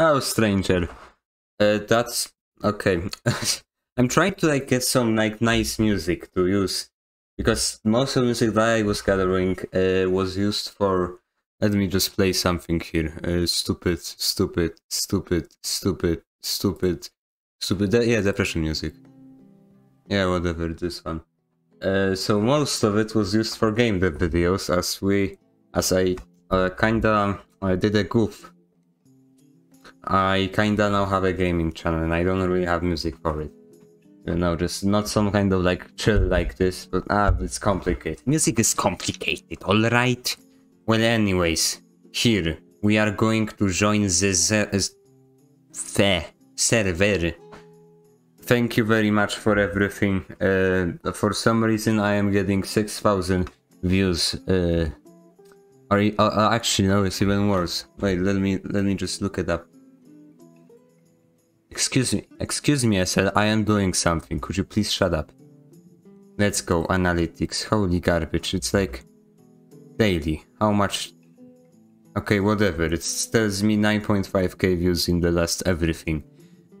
Oh, stranger. Uh, that's okay. I'm trying to like get some like nice music to use because most of the music that I was gathering uh, was used for. Let me just play something here. Uh, stupid, stupid, stupid, stupid, stupid, stupid. De- yeah, depression music. Yeah, whatever. This one. Uh, so most of it was used for game dev videos, as we, as I uh, kinda uh, did a goof. I kinda now have a gaming channel, and I don't really have music for it. You know, just not some kind of like chill like this, but ah, it's complicated. Music is complicated, alright? Well, anyways, here we are going to join the the server. Thank you very much for everything. Uh, for some reason, I am getting 6,000 views. Uh, uh, uh, actually, no, it's even worse. Wait, let me let me just look it up. Excuse me, excuse me, I said I am doing something. Could you please shut up? Let's go, analytics. Holy garbage, it's like daily. How much? Okay, whatever. It tells me 9.5k views in the last everything.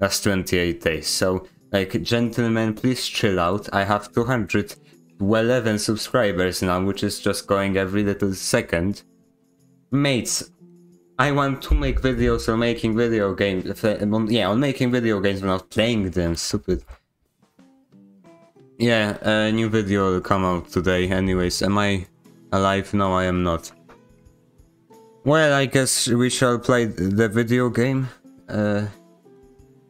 Last 28 days. So, like, gentlemen, please chill out. I have 211 subscribers now, which is just going every little second. Mates, I want to make videos on making video games. Yeah, on making video games, but not playing them. Stupid. Yeah, a new video will come out today. Anyways, am I alive? No, I am not. Well, I guess we shall play the video game. Uh,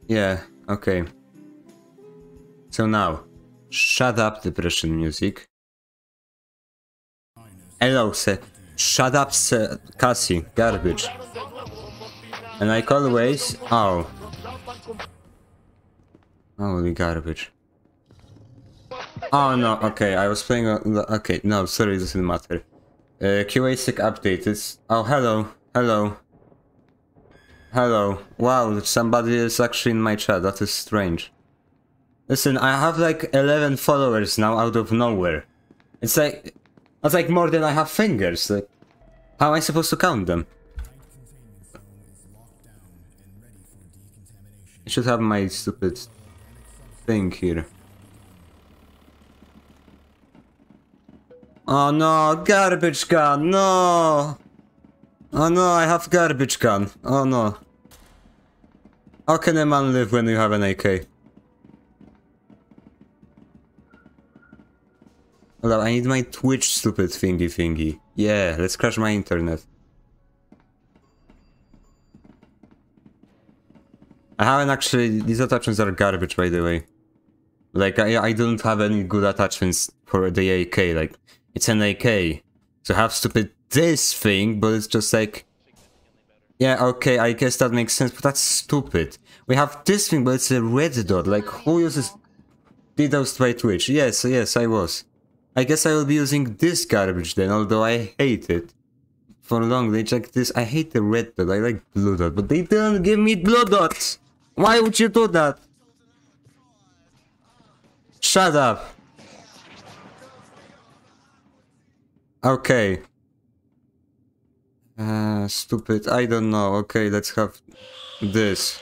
yeah, okay. So now, shut up, depression music. Hello, sir. Shut up. Cassie. Garbage. And like always, oh. Holy garbage. Oh no, okay, I was playing, okay, no, sorry, it doesn't matter. Uh, QA6 updated. Oh, hello, hello. Hello. Wow, somebody is actually in my chat, that is strange. Listen, I have like 11 followers now out of nowhere. It's like, that's like more than I have fingers. Like, how am I supposed to count them? I should have my stupid thing here. Oh no, garbage gun, no! Oh no, I have garbage gun. Oh no. How can a man live when you have an AK? Hold I need my Twitch stupid thingy thingy. Yeah, let's crash my internet. I haven't actually... These attachments are garbage, by the way. Like, I, I don't have any good attachments for the AK. Like, it's an AK. So have stupid this thing, but it's just like... Yeah, okay, I guess that makes sense, but that's stupid. We have this thing, but it's a red dot. Like, who uses DDoS by Twitch? Yes, yes, I was. I guess I will be using this garbage then, although I hate it. For long, they check this. I hate the red dot, I like blue dot, but they didn't give me blue dots! Why would you do that? Shut up. Okay. Uh, stupid, I don't know. Okay, let's have this.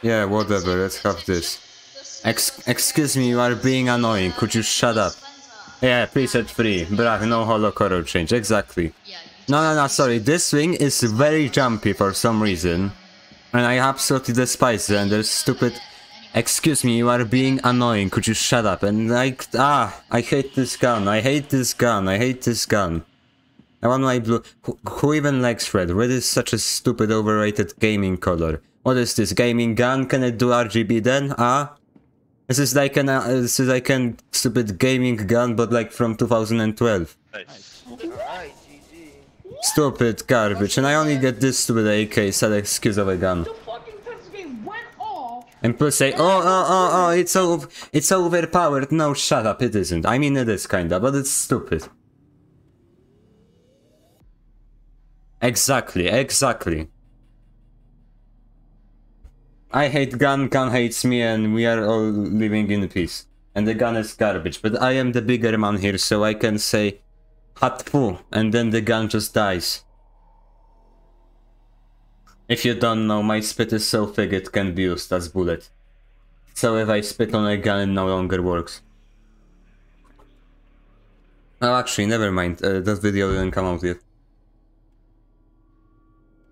Yeah, whatever, let's have this. Ex excuse me, you are being annoying. Could you shut up? Yeah, preset free. Bruh, no holo color change. Exactly. No, no, no, sorry. This thing is very jumpy for some reason. And I absolutely despise it. And there's stupid... Excuse me, you are being annoying. Could you shut up? And like... Ah, I hate this gun. I hate this gun. I hate this gun. I want my blue... Who, who even likes red? Red is such a stupid overrated gaming color. What is this? Gaming gun? Can it do RGB then? Ah? This is like an uh, this is like a stupid gaming gun, but like from 2012. Nice. Stupid garbage, and I only get this stupid AK, sad excuse of a gun. And plus say, oh, oh, oh, oh, it's so, it's so overpowered. No, shut up, it isn't. I mean, it is kinda, but it's stupid. Exactly, exactly. I hate gun, gun hates me, and we are all living in peace. And the gun is garbage, but I am the bigger man here, so I can say Hatfu, and then the gun just dies. If you don't know, my spit is so thick it can be used as bullet. So if I spit on a gun, it no longer works. Oh, actually, never mind. Uh, that video didn't come out yet.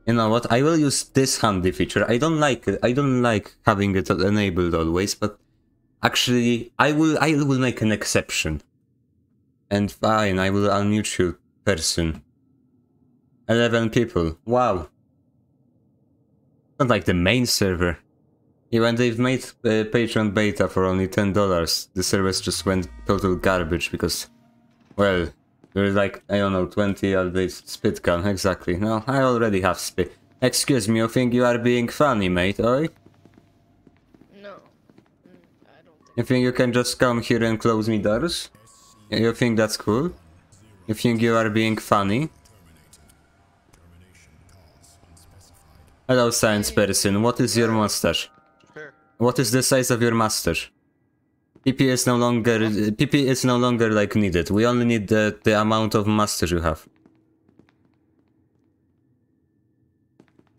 You know what? I will use this handy feature. I don't like it. I don't like having it enabled always, but actually, I will. I will make an exception. And fine, I will unmute you, person. Eleven people. Wow. Not like the main server. When they've made uh, Patreon beta for only ten dollars, the service just went total garbage because, well, there's like, I don't know, 20 of this spit gun, exactly. No, I already have spit. Excuse me, you think you are being funny, mate, oi? No. Mm, I don't think. You think you can just come here and close me doors? You think that's cool? You think you are being funny? Hello, science person, what is your mustache? What is the size of your mustache? PP is no longer PP is no longer like needed. We only need the the amount of mustache you have.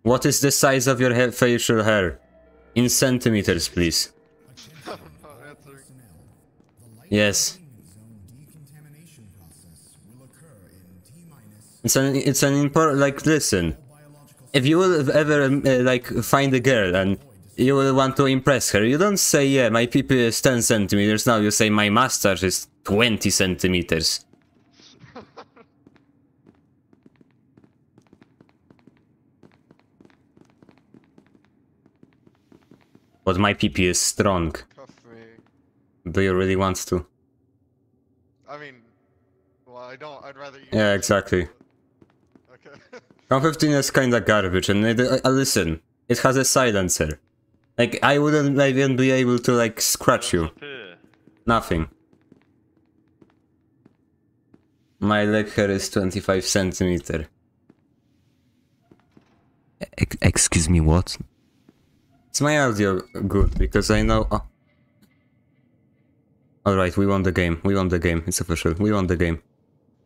What is the size of your hair, facial hair? In centimeters, please. I'm not answering. Yes. It's an it's an important like listen. If you will ever uh, like find a girl and you will want to impress her, you don't say yeah my PP is 10 centimeters now. You say my mustache is 20 centimeters. But my PP is strong. Do you really want to? I mean, well, I don't. I'd rather you. Yeah, exactly. Okay. COM-15 is kinda garbage, and it, uh, listen, it has a silencer. Like, I wouldn't even be able to, like, scratch you. Nothing. My leg hair is 25 centimeter. E- excuse me, what? It's my audio good? Because I know... Oh. Alright, we won the game. We won the game. It's official. We won the game.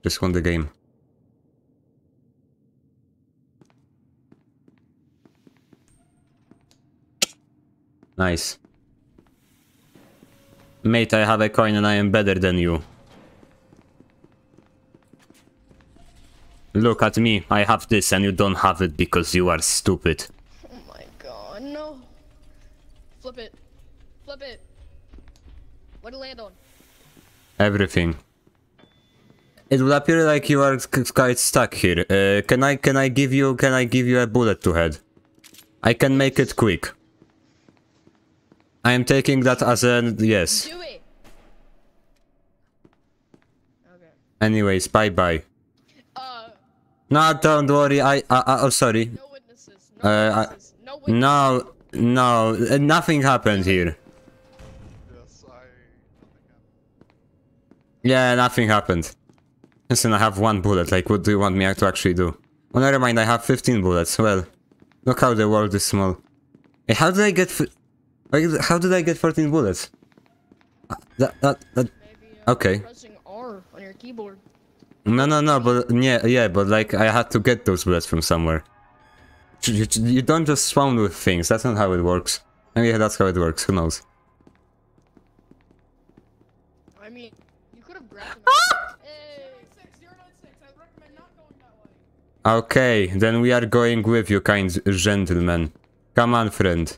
Just won the game. Nice. Mate, I have a coin and I am better than you. Look at me, I have this and you don't have it because you are stupid. Oh my god, no. Flip it. Flip it. What to land on? Everything. It will appear like you are quite stuck here. Uh, can I can I give you can I give you a bullet to head? I can make it quick. I am taking that as a yes. Okay. Anyways, bye bye. Uh, No, don't worry. I, I, I oh sorry. no witnesses. No Uh, I- witnesses. No witnesses. No, no, nothing happened here. yes, I. Nothing happened. Yeah, nothing happened. Listen, I have one bullet. Like, what do you want me to actually do? Oh, never mind. I have 15 bullets. Well, look how the world is small. Hey, how did I get? F- Like, how did I get 14 bullets? Uh, That, that, that. Uh, Okay. Pressing R on your keyboard. No, no, no. But yeah, yeah. But like, I had to get those bullets from somewhere. You, you- you don't just spawn with things. That's not how it works. Maybe that's how it works. Who knows? I mean, you could have grabbed him. Okay, then we are going with you, kind gentlemen. Come on, friend.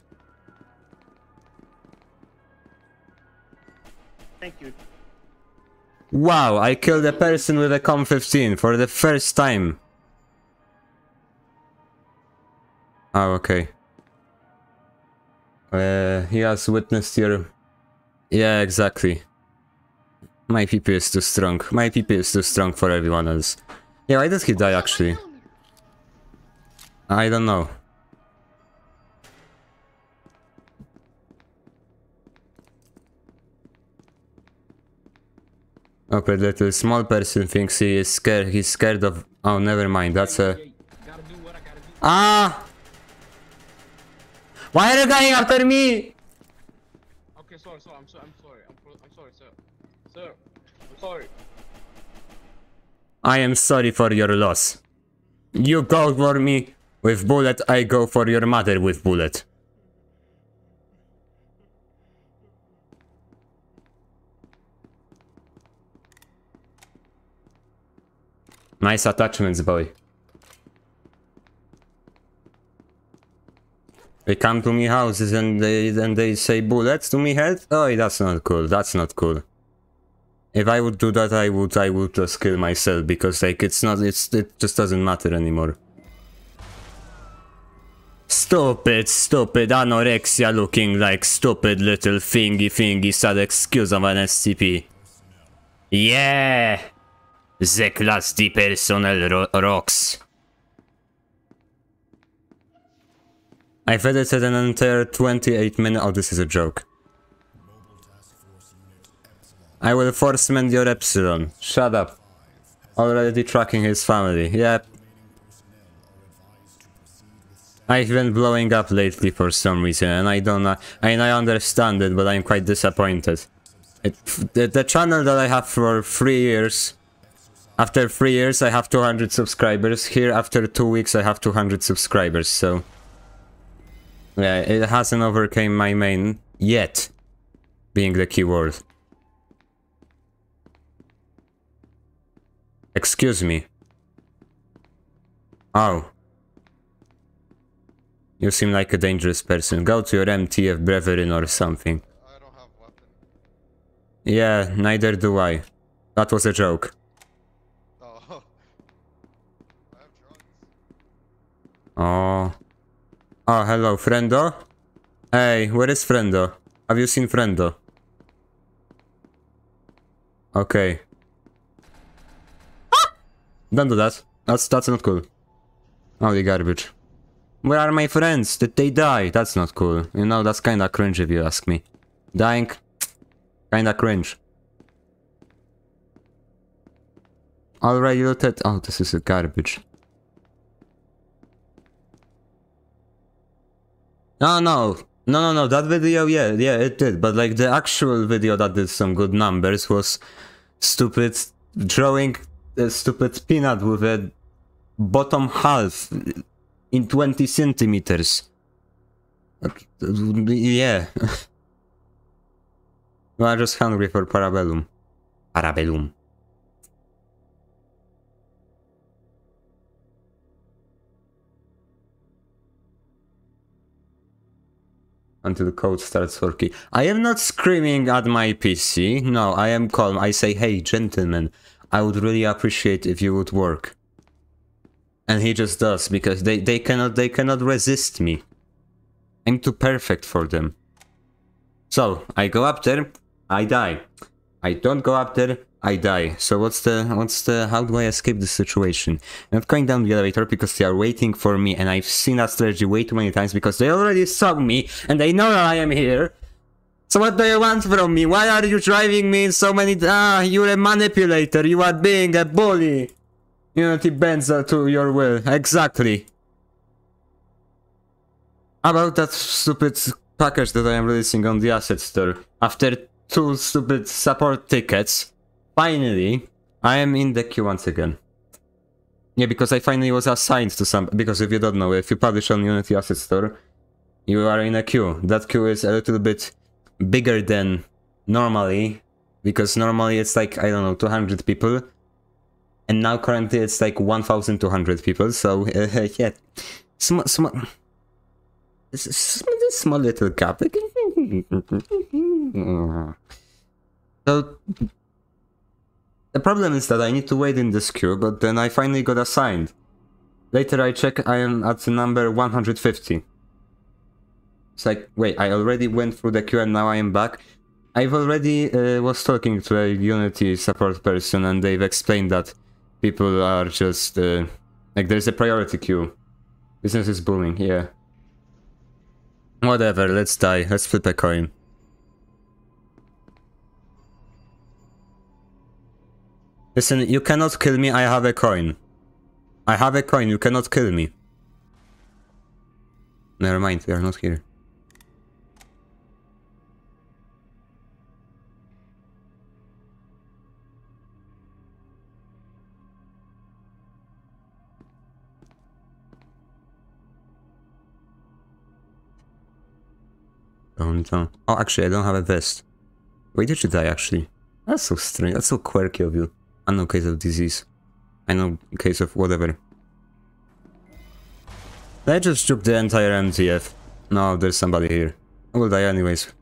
Wow, I killed a person with a COM-15 for the first time. Oh, okay. Uh, he has witnessed your... Yeah, exactly. My PP is too strong. My PP is too strong for everyone else. Yeah, why did he die, actually? I don't know. Okay, little small person thinks he is scared. He's scared of. Oh, never mind. That's a. Ah! Why are you going after me? Okay, sorry, sorry, I'm sorry, I'm sorry, I'm, I'm sorry, sir. Sir, I'm sorry. I am sorry for your loss. You go for me. With bullet, I go for your mother with bullet. Nice attachments, boy. They come to me houses and they and they say bullets to me head. Oh, that's not cool. That's not cool. If I would do that, I would I would just kill myself because like it's not it's it just doesn't matter anymore. Stupid, stupid anorexia looking like stupid little thingy thingy sad excuse of an SCP. Yeah! The class D personnel ro rocks. I've edited an entire 28 minute- oh this is a joke. I will force mend your Epsilon. Shut up. Already tracking his family. Yep. I've been blowing up lately for some reason and I don't know- and I understand it but I'm quite disappointed. It, the, the channel that I have for 3 years after 3 years I have 200 subscribers. Here after 2 weeks I have 200 subscribers so yeah, it hasn't overcame my main yet, being the keyword. Excuse me. Oh. You seem like a dangerous person. Go to your MTF Breverin or something. I don't have weapon. Yeah, neither do I. That was a joke. Oh. Oh, hello, Frendo? Hey, where is Frendo? Have you seen Frendo? Okay. Don't do that. That's that's not cool. Oh, Holy garbage. Where are my friends? Did they die? That's not cool. You know, that's kinda cringe if you ask me. Dying? Kinda cringe. Already looted? Oh, this is a garbage. No, no. No, no, no, that video, yeah, yeah, it did. But like the actual video that did some good numbers was stupid drawing a stupid peanut with a bottom half in 20 centimeters. Yeah. we are just hungry for Parabellum. Parabellum. Until the code starts working. I am not screaming at my PC. No, I am calm. I say, hey, gentlemen, I would really appreciate if you would work. And he just does, because they, they cannot they cannot resist me. I'm too perfect for them. So, I go up there, I die. I don't go up there, I die. So what's the, what's the, how do I escape this situation? I'm not going down the elevator because they are waiting for me and I've seen that strategy way too many times because they already saw me and they know that I am here. So what do you want from me? Why are you driving me in so many, ah, you're a manipulator, you are being a bully. Unity bends to your will, exactly. About that stupid package that I am releasing on the asset store. After two stupid support tickets, finally, I am in the queue once again. Yeah, because I finally was assigned to some, because if you don't know, if you publish on Unity Asset Store, you are in a queue. That queue is a little bit bigger than normally, because normally it's like, I don't know, 200 people, and now currently it's like 1200 people, so uh, yeah, small, small, small, small little gap. so the problem is that I need to wait in this queue, but then I finally got assigned. Later I check, I am at the number 150. It's like, wait, I already went through the queue and now I am back. I've already uh, was talking to a Unity support person and they've explained that people are just, uh, like there's a priority queue. Business is booming, yeah. Whatever, let's die, let's flip a coin. Listen, you cannot kill me, I have a coin. I have a coin, you cannot kill me. Never mind, we are not here. Don't. Oh, actually, I don't have a vest. Wait, did you die, actually? That's so strange. That's so quirky of you. Uh, I know case of disease. I know case of whatever. I just juke the entire MTF? No, there's somebody here. I will die anyways.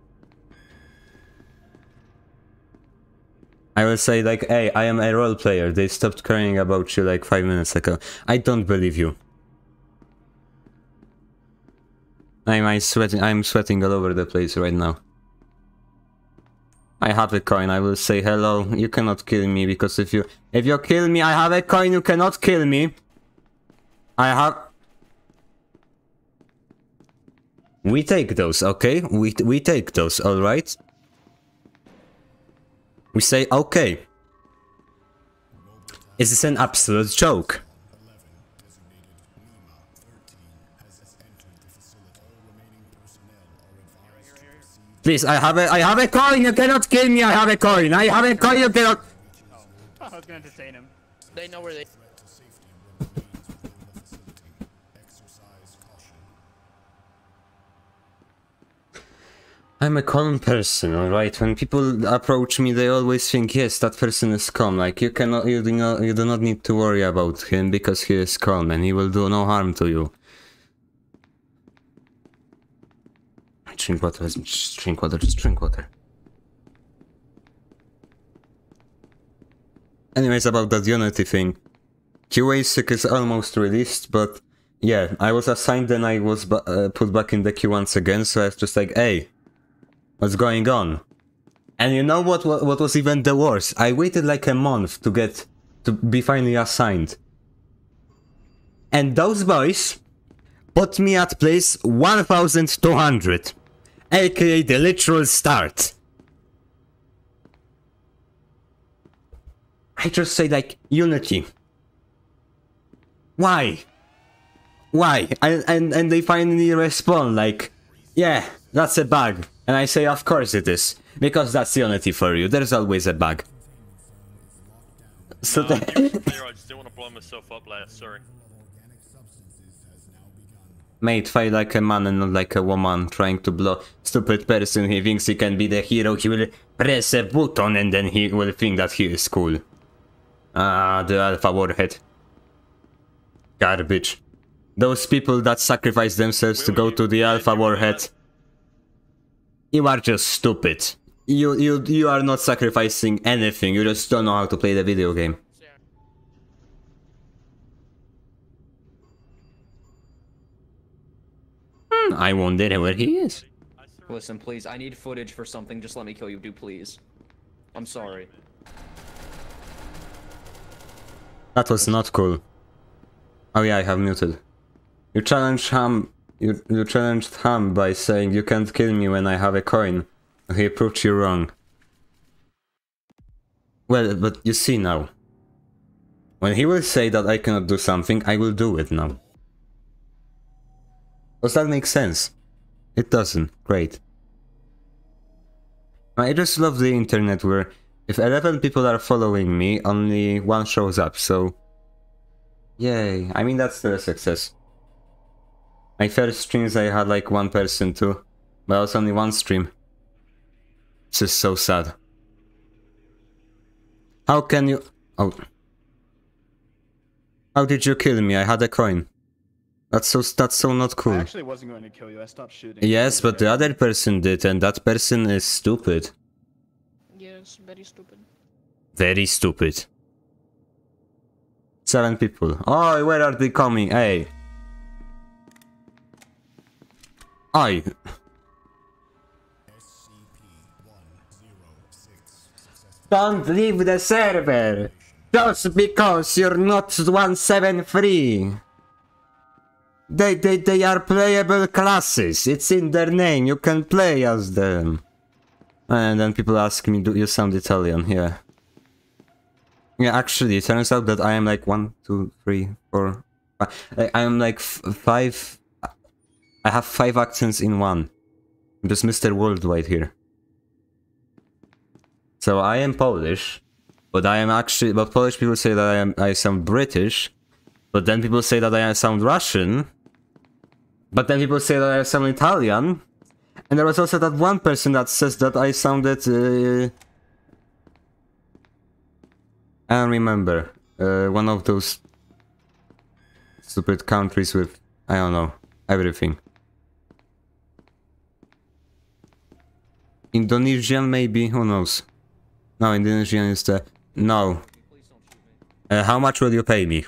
I will say like, hey, I am a role player. They stopped caring about you like five minutes ago. I don't believe you. I'm, I sweating. I'm sweating all over the place right now. I have a coin. I will say hello. You cannot kill me because if you if you kill me, I have a coin. You cannot kill me. I have. We take those, okay? We we take those, all right? We say okay. Is this an absolute joke? Please, I have a I have a coin. You cannot kill me. I have a coin. I have a coin. You cannot. I was gonna detain him. They know where they. I'm a calm person, alright? When people approach me, they always think, yes, that person is calm. Like, you cannot, you do not, you do not need to worry about him because he is calm and he will do no harm to you. Drink water, just drink water, just drink water. Anyways, about that Unity thing. QA6 is almost released, but yeah, I was assigned and I was uh, put back in the queue once again, so I was just like, hey, what's going on? And you know what, what, what was even the worst? I waited like a month to get, to be finally assigned. And those boys put me at place 1200, aka the literal start. I just say like Unity. Why? Why? And, and and they finally respond like, yeah, that's a bug. And I say, of course it is, because that's Unity for you. There's always a bug. So Uh, that, I just didn't want to blow myself up last, sorry. Mate, fight like a man and not like a woman, trying to blow stupid person. He thinks he can be the hero. He will press a button and then he will think that he is cool. Ah, the alpha warhead. Garbage. Those people that sacrifice themselves to go to the alpha warhead. You are just stupid. You you you are not sacrificing anything. You just don't know how to play the video game. Hmm, I wonder where he is. Listen, please, I need footage for something. Just let me kill you, do please. I'm sorry. That was not cool. Oh yeah, I have muted. You challenged Ham. You you challenged Ham by saying you can't kill me when I have a coin. He proved you wrong. Well, but you see now. When he will say that I cannot do something, I will do it now. Does that make sense? It doesn't. Great. I just love the internet where if 11 people are following me, only one shows up, so... Yay. I mean, that's still a success. My first streams I had like one person too, but it was only one stream. This is so sad. How can you... Oh. How did you kill me? I had a coin. That's so that's so not cool. I cool. actually wasn't going to kill you. I stopped shooting. Yes, but the other person did, and that person is stupid. Yes, very stupid. Very stupid. Seven people. Oh, where are they coming? Hey. I. Don't leave the server! Just because you're not 173! They, they, they are playable classes. It's in their name. You can play as them. And then people ask me, do you sound Italian? Yeah. Yeah, actually, it turns out that I am like one, two, three, four. I am like five. I have five accents in one. I'm just Mr. Worldwide here. So I am Polish, but I am actually. But Polish people say that I am. I sound British, but then people say that I sound Russian. But then people say that I sound Italian, And there was also that one person that says that I sounded. Uh, I don't remember. Uh, one of those stupid countries with I don't know everything. Indonesian maybe, who knows? No, Indonesian is the no. Uh, how much will you pay me?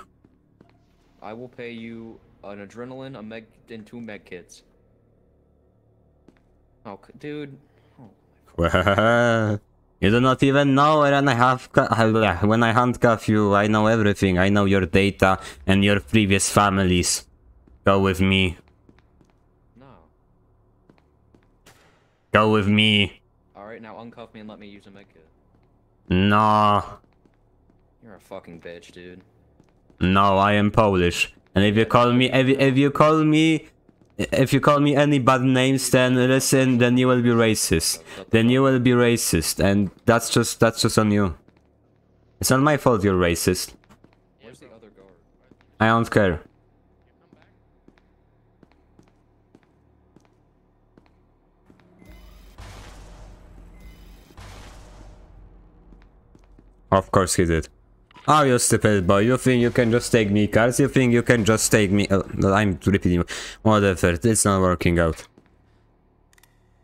I will pay you an adrenaline, a meg, and two med kits. Oh, dude. Oh, you do not even know when I have when I handcuff you. I know everything. I know your data and your previous families. Go with me. no. Go with me. Alright, now uncuff me and let me use a med kit. No, You're a fucking bitch, dude. no, I am Polish. And if you call me, if, if you call me, if you call me any bad names, then listen, then you will be racist. Then you will be racist, and that's just that's just on you. It's not my fault you're racist. I don't care. Of course he did. Oh, you stupid boy. You think you can just take me cars? You think you can just take me... Oh, I'm repeating. Whatever, it's not working out.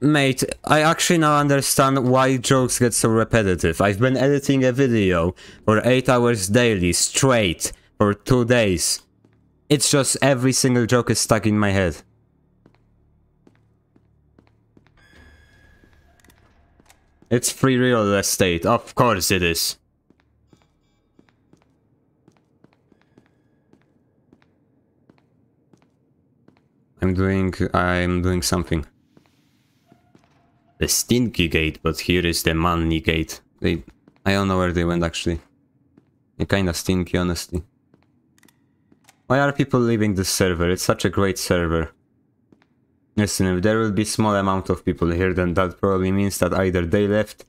Mate, I actually now understand why jokes get so repetitive. I've been editing a video for 8 hours daily, straight, for 2 days. It's just every single joke is stuck in my head. It's free real estate, of course it is. I'm doing I'm doing something. The stinky gate, but here is the money gate. They I don't know where they went actually. They're kinda stinky honestly. Why are people leaving this server? It's such a great server. Listen, if there will be small amount of people here, then that probably means that either they left,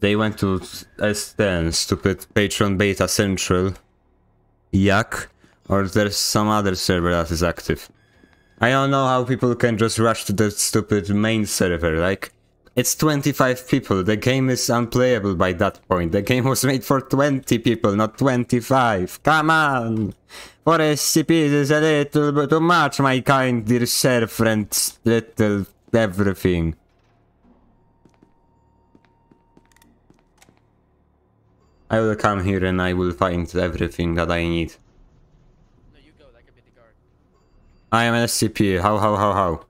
they went to S10, stupid Patreon Beta Central, Yak, or there's some other server that is active. I don't know how people can just rush to the stupid main server, like, it's 25 people, the game is unplayable by that point, the game was made for 20 people, not 25, come on! For SCP is a little bit too much, my kind dear sir friend, little everything. I will come here and I will find everything that I need. No, you go. That could be the guard. I am an SCP. How, how, how, how?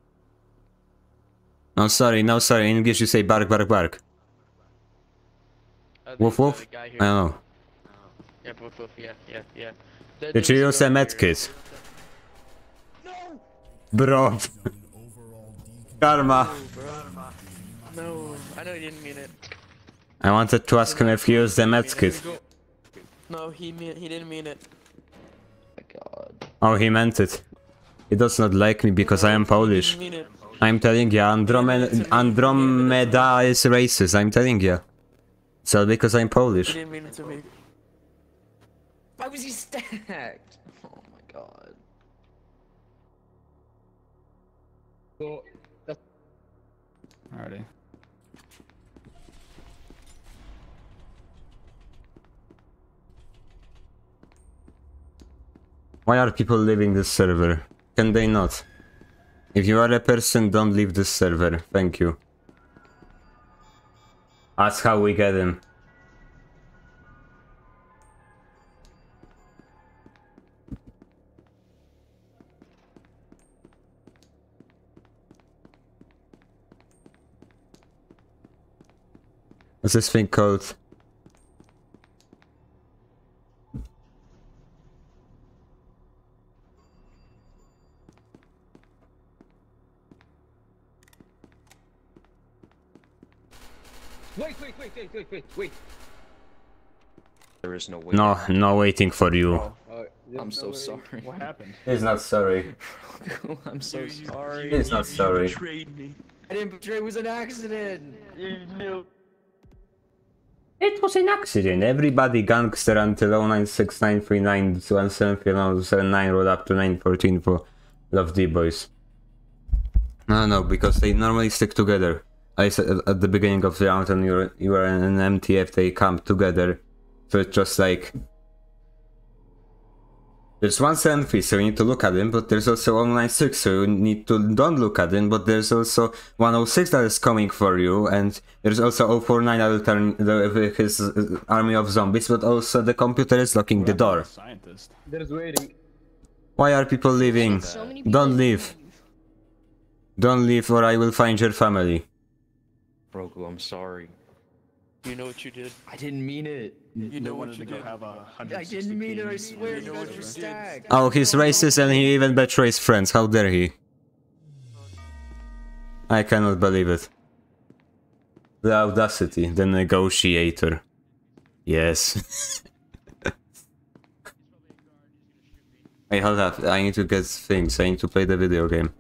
No, sorry, no, sorry. In English you say bark, bark, bark. Uh, Woof, woof? The. I don't know. Yeah, woof, woof. Yeah, yeah, yeah. The- Did you use a guard here. medkit? Bro. Karma. No, I know he didn't mean it. I wanted to ask him if he used the medkit. No, he mean he didn't mean it. My god. Oh, he meant it. He does not like me because I am Polish. He didn't mean it. I'm telling you, Andromeda, Andromeda is racist. I'm telling you. So because I'm Polish. didn't mean it to me. Why was he stacked? Oh my god. So, that's Alrighty. Why are people leaving this server? Can they not? If you are a person, don't leave this server. Thank you. That's how we get him. What's this thing called? wait, wait, wait, wait. There is no way. No, no waiting for you. Uh, I'm so sorry. What happened? He's not sorry. I'm so sorry. He's not sorry. I didn't betray. It was an accident. It was an accident. Everybody gangster until 096939 rolled up to 914 for Love D boys. No, no, because they normally stick together. I said at- at the beginning of the round, and you're you are in an MTF, they come together. So it's just like there's one selfie, so you need to look at him, but there's also 196, so you need to don't look at him, but there's also 106 that is coming for you, and there's also 049 that will turn the, his uh, army of zombies, but also the computer is locking the door. Scientist. There's waiting. Why are people leaving? So people Don't leave. Don't leave or I will find your family. Roku, I'm sorry. You know what you did. I didn't mean it. You know know what you did. have a I didn't mean it, I swear, you video guys or were whatever. Oh, he's racist and he even betrays friends. How dare he? I cannot believe it. The audacity, the negotiator. Yes. Hey, hold up. I need to get things. I need to play the video game.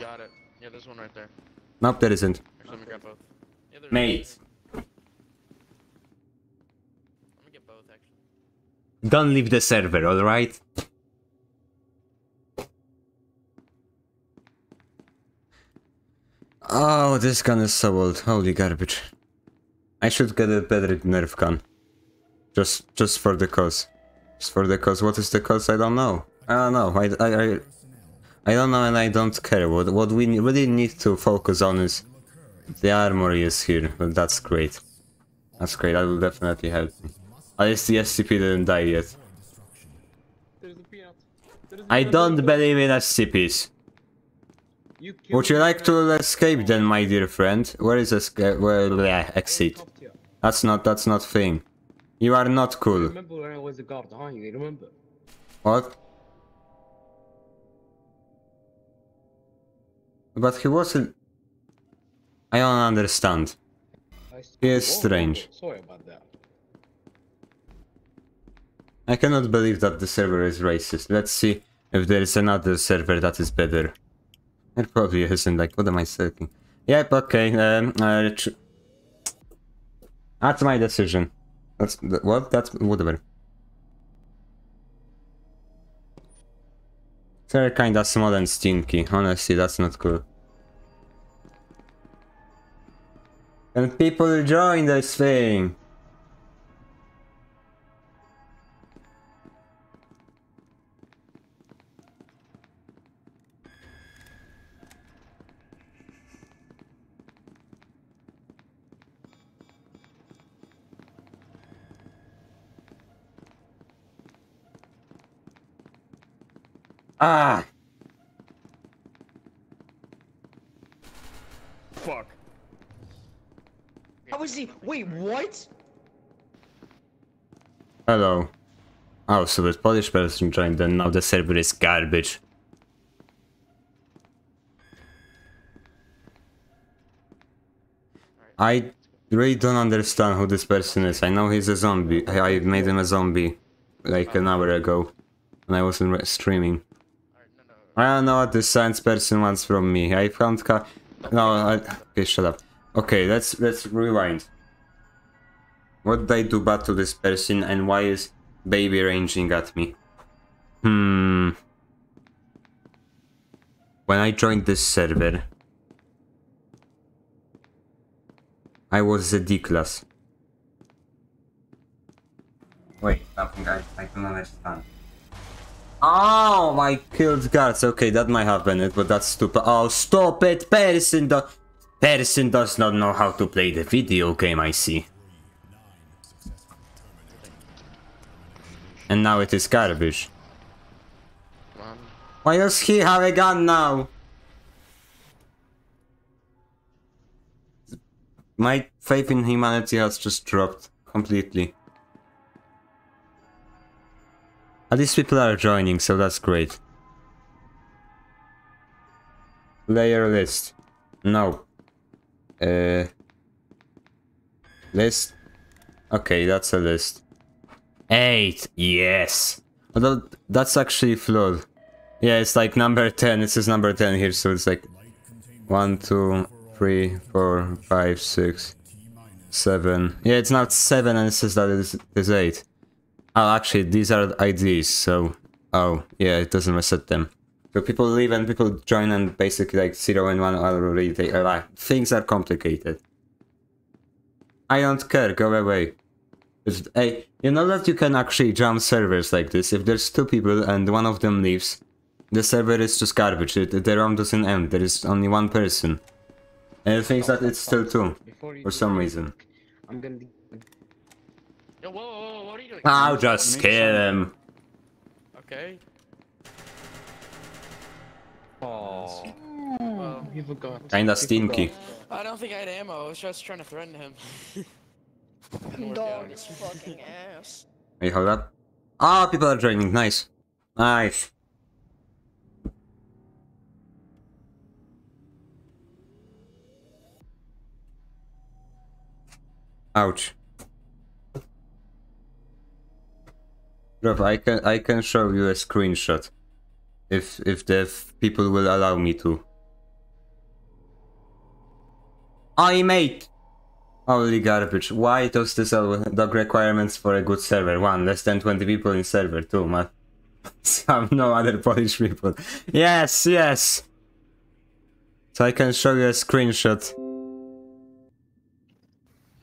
Got it. Yeah, there's one right there. Nope, that isn't. Actually, let me grab both. Yeah, Mate, me get both, actually. don't leave the server, alright? Oh, this gun is so old. Holy garbage. I should get a better Nerf gun. Just, just for the cause. Just for the cause. What is the cause? I don't know. I don't know. I, I, I, I don't know and I don't care. What, what we really need to focus on is the armory is here. That's great. That's great. That will definitely help. At least the SCP didn't die yet. There's the peanut. There's the I don't believe in SCPs. You Would you like to escape then, my dear friend? Where is escape? Well, yeah, exit. That's not. That's not thing. You are not cool. Remember But he wasn't. I don't understand. He is strange. Sorry about that. I cannot believe that the server is racist. Let's see if there is another server that is better. It probably isn't. Like, what am I saying? Yep. Okay. Um. Uh, that's my decision. That's th- what. That's whatever. They're kinda small and stinky. Honestly, that's not cool. And people join this thing. Ah. Fuck. How is he? Wait, what? Hello. Oh, so the Polish person joined and now the server is garbage. I really don't understand who this person is. I know he's a zombie. I I made him a zombie like an hour ago when I wasn't streaming. I don't know what this science person wants from me. I found ca- No, I... okay, shut up. Okay, let's let's rewind. What did I do bad to this person and why is baby ranging at me? Hmm. When I joined this server, I was a D class. Wait, something I, I don't understand. Oh, my killed guards. Okay, that might have been it, but that's stupid. Oh, stop it! Person, do person does not know how to play the video game, I see. And now it is garbage. Why does he have a gun now? My faith in humanity has just dropped completely. At least people are joining, so that's great. Layer list. No. Uh. List. Okay, that's a list. Eight. Yes. Although that's actually flawed. Yeah, it's like number 10. It says number 10 here, so it's like 1, 2, 3, 4, 5, 6, 7. Yeah, it's not 7 and it says that it's, it's 8. Oh, actually, these are IDs, so... Oh, yeah, it doesn't reset them. So people leave and people join and basically like zero and one are already take alive. Things are complicated. I don't care, go away. It's, hey, you know that you can actually jump servers like this. If there's two people and one of them leaves, the server is just garbage. It, the round doesn't end. There is only one person. And it thinks that it's still two, for some reason. I'm gonna. Yo, whoa, whoa, whoa, what are you? I'll just kill him. Okay. Oh. Well, he forgot. Kinda stinky. I don't think I had ammo. I was just trying to threaten him. Didn't work out. Dog is fucking ass. Wait, hold up. Ah, people are joining. Nice. Nice. Ouch. Rob, I can I can show you a screenshot. If if the people will allow me to. I mate! Holy garbage. Why does this dog requirements for a good server? One, less than 20 people in server. Two, man. Some no other Polish people. Yes, yes! So I can show you a screenshot.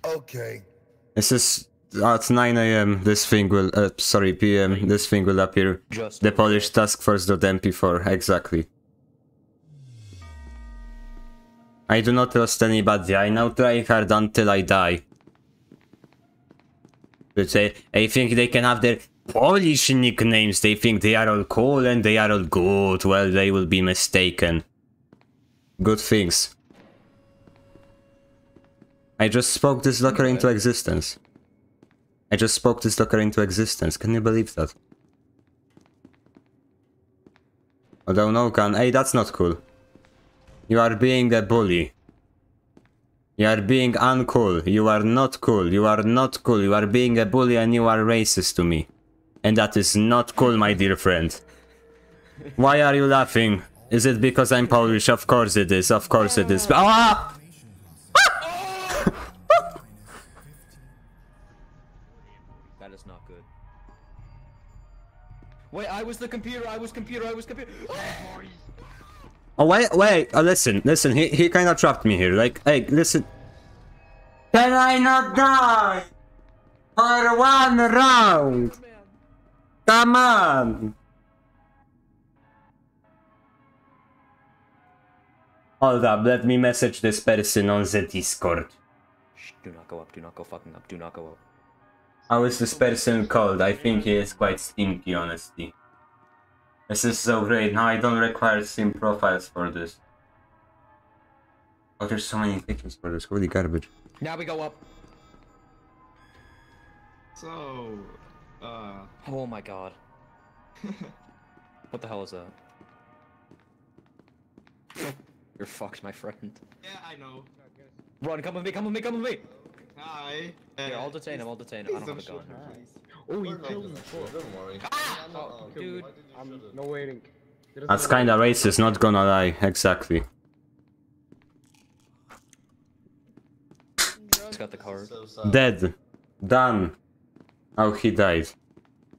Okay. This is at 9 am. This thing will, uh, sorry, pm. This thing will appear. Just The Polish task force.mp4, exactly. I do not trust anybody. I now try hard until I die. But they, I think they can have their Polish nicknames. They think they are all cool and they are all good. Well, they will be mistaken. Good things. I just spoke this locker into existence. I just spoke this locker into existence. Can you believe that? Although no can. Hey, that's not cool. You are being a bully. You are being uncool. You are not cool. You are not cool. You are being a bully and you are racist to me. And that is not cool, my dear friend. Why are you laughing? Is it because I'm Polish? Of course it is. Of course it is. Ah! Wait, I was the computer. I was computer. I was computer. Oh wait, wait. Uh, listen, listen. He he kind of trapped me here. Like, hey, listen. Can I not die for one round? Come on. Hold up. Let me message this person on the Discord. Shh, do not go up. Do not go fucking up. Do not go up. How is this person called? I think he is quite stinky, honestly. This is so great. Now I don't require sim profiles for this. Oh, there's so many pictures for this. Holy garbage. Now we go up. So, uh, Oh my god. what the hell is that? You're fucked, my friend. yeah, I know. Run, come with me, come with me, come with me! Hi. Here, I'll detain him, I'll detain him. I don't have a gun. Oh, you killed him. Don't worry. Oh, dude. I'm no waiting. That's kinda racist, not gonna lie. Exactly. He's got the card. So. Dead. Done. Oh, he died.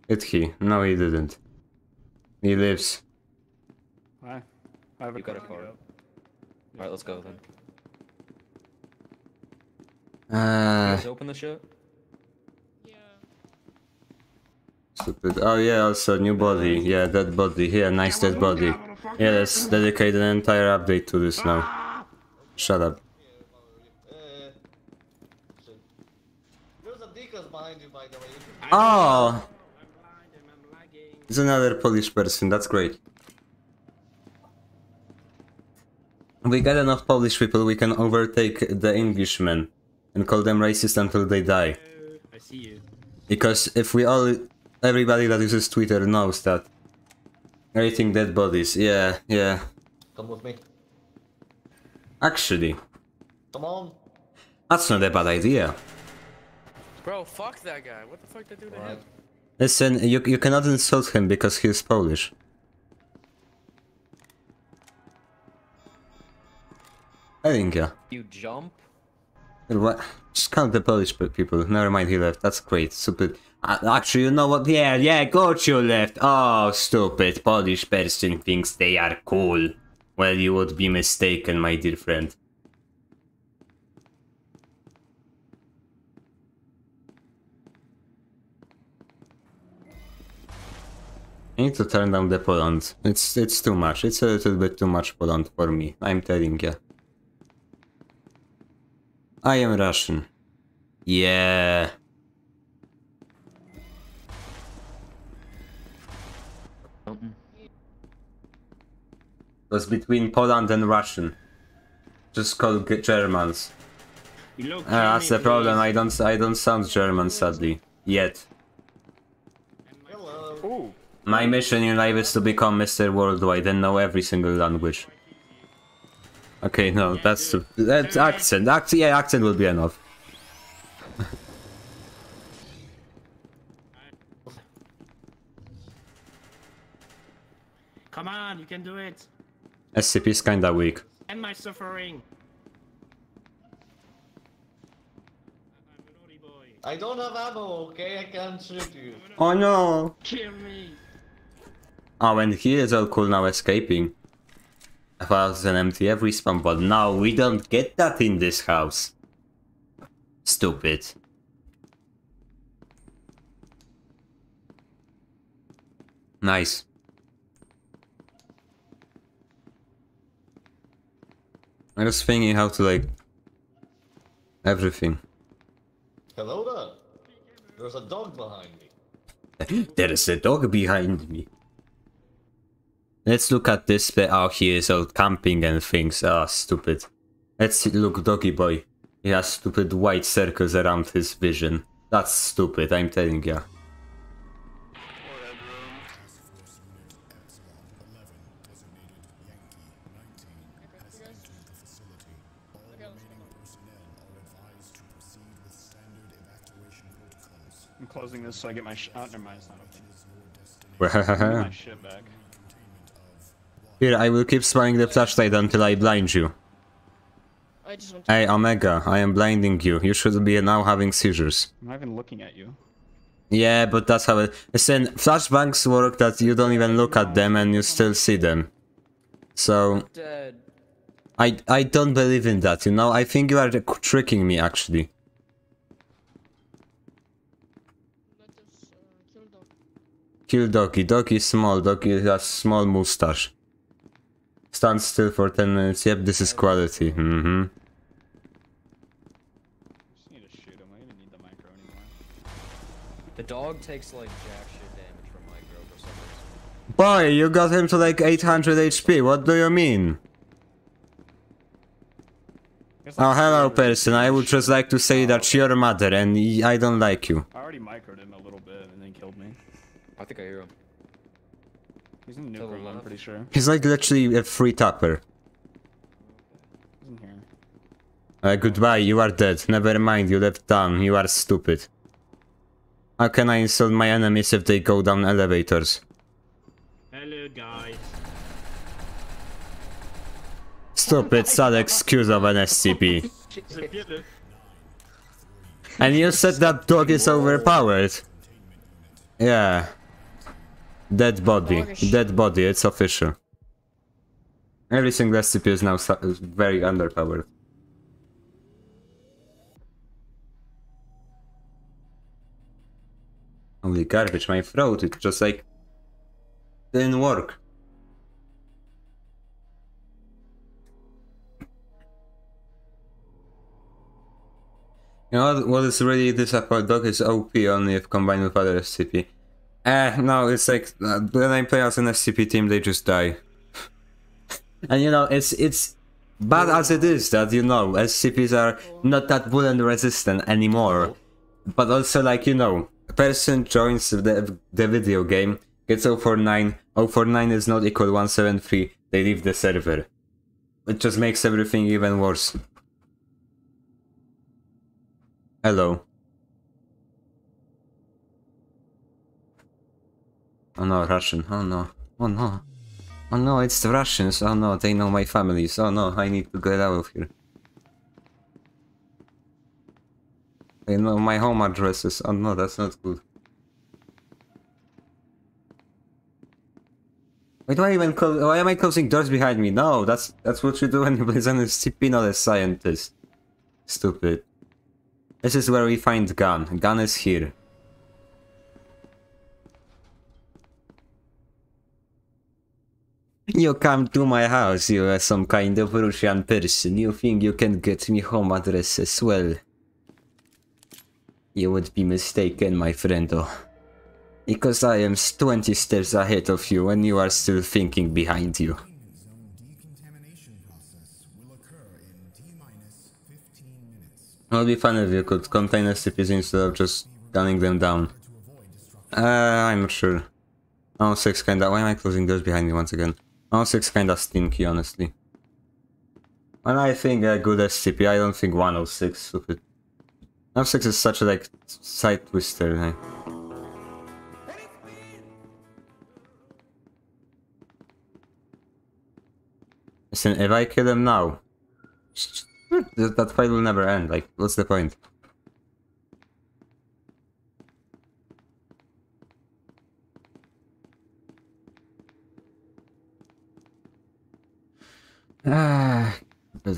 Did he? No, he didn't. He lives. Hi. I have You got a card. Alright, let's go then. Uh, you guys open the shit? stupid. Oh yeah, also new body. Yeah, dead body. Yeah, nice dead body. Yeah, let's dedicate an entire update to this now. Shut up. Shit. There's a deacons behind you, by the way. Oh! It's another Polish person, that's great. We got enough Polish people, we can overtake the Englishmen and call them racist until they die. Uh, I see you. Because if we all, everybody that uses Twitter knows that. Rating dead bodies, yeah, yeah. Come with me. Actually, Come on. that's not a bad idea. Bro, fuck that guy. What the fuck did I do to him? Listen, you, you cannot insult him because he is Polish. I think, yeah. You jump? What? Just count the Polish people. Never mind, he left. That's great. Stupid. Actually, you know what? Yeah, yeah, Gochu left. Oh, stupid. Polish person thinks they are cool. Well, you would be mistaken, my dear friend. I need to turn down the Poland. It's it's too much. It's a little bit too much Poland for me. I'm telling you. I am Russian. Yeah. was between Poland and Russian. Just call G- Germans. Uh, that's the problem. I don't. I don't sound German, sadly. Yet. Hello. My mission in life is to become Mr. Worldwide and know every single language. Okay, no, that's that's accent. Act, yeah, accent will be enough. Come on, you can do it. SCP is kinda weak. End my suffering. I'm a naughty boy. I don't have ammo, okay? I can't shoot you. Oh no! Kill me. Ah, oh, and he is all cool now escaping. I thought it was an empty every spawn, but now we don't get that in this house. Stupid. Nice. I was thinking how to like everything. Hello there. There's a dog behind me. There is a dog behind me. Let's look at this bit. Oh, he is out camping and things. Ah, stupid. Let's look, doggy boy. He has stupid white circles around his vision. That's stupid, I'm telling ya. I'm closing this so I get my sh- oh, never mind, it's not open. My shit back. Here, I will keep smiling the flashlight until I blind you. I just went to Hey, Omega, I am blinding you. You should be now having seizures. I'm not even looking at you. Yeah, but that's how it... Listen, flashbangs work that you don't even look at them and you still see them. So, Dead. I, I don't believe in that, you know? I think you are tricking me, actually. let us uh, kill dog. Kill Doki. Doki is small. Doki has small mustache. Stand still for 10 minutes. Yep, this is quality. Mm-hmm. Just need to shoot him. I don't even need the micro anymore. The dog takes like jack shit damage from micro for some reason. Boy, you got him to like 800 HP. What do you mean? It's Oh, hello, person. I would just like to say Oh, that you're mother and I don't like you. I already microed him a little bit and then killed me. I think I hear him. He's in the nuke room, I'm pretty sure. He's like literally a free tapper. He's in here. Uh, goodbye, you are dead. Never mind, you left down. You are stupid. How can I insult my enemies if they go down elevators? Hello, guys. Stupid, sad excuse of an SCP. And you said that dog is overpowered. Yeah. Dead body. Dead body, it's official. Every single SCP is now very underpowered. Holy garbage, my throat, it just like... didn't work. You know what, what is really disappointing? Dog is OP only if combined with other SCP. Eh, no, it's like uh, when I play as an SCP team, they just die. and you know, it's it's bad as it is that you know SCPs are not that bullet resistant anymore. But also, like you know, a person joins the the video game, gets 049, 049 is not equal 173, they leave the server. It just makes everything even worse. Hello. Oh no, Russian. Oh no. Oh no. Oh no, it's the Russians. Oh no, they know my families. Oh no, I need to get out of here. I know my home address is. Oh no, that's not good. Why do I even? Why am I closing doors behind me? No, that's that's what you do when you play on SCP, not a scientist. Stupid. This is where we find gun. Gun is here. You come to my house, you are some kind of Russian person. You think you can get me home address as well? You would be mistaken, my friendo. Because I am 20 steps ahead of you and you are still thinking behind you. It would be fun if you could contain the SCPs instead of just gunning them down. Uh, I'm not sure. Oh, 6 kinda- why am I closing doors behind me once again? Oh, 6 kinda stinky, honestly. And I think a good SCP, I don't think 106, stupid. 106 is such a, like, side twister, eh? Listen, if I kill him now, that fight will never end, like, what's the point? Ah,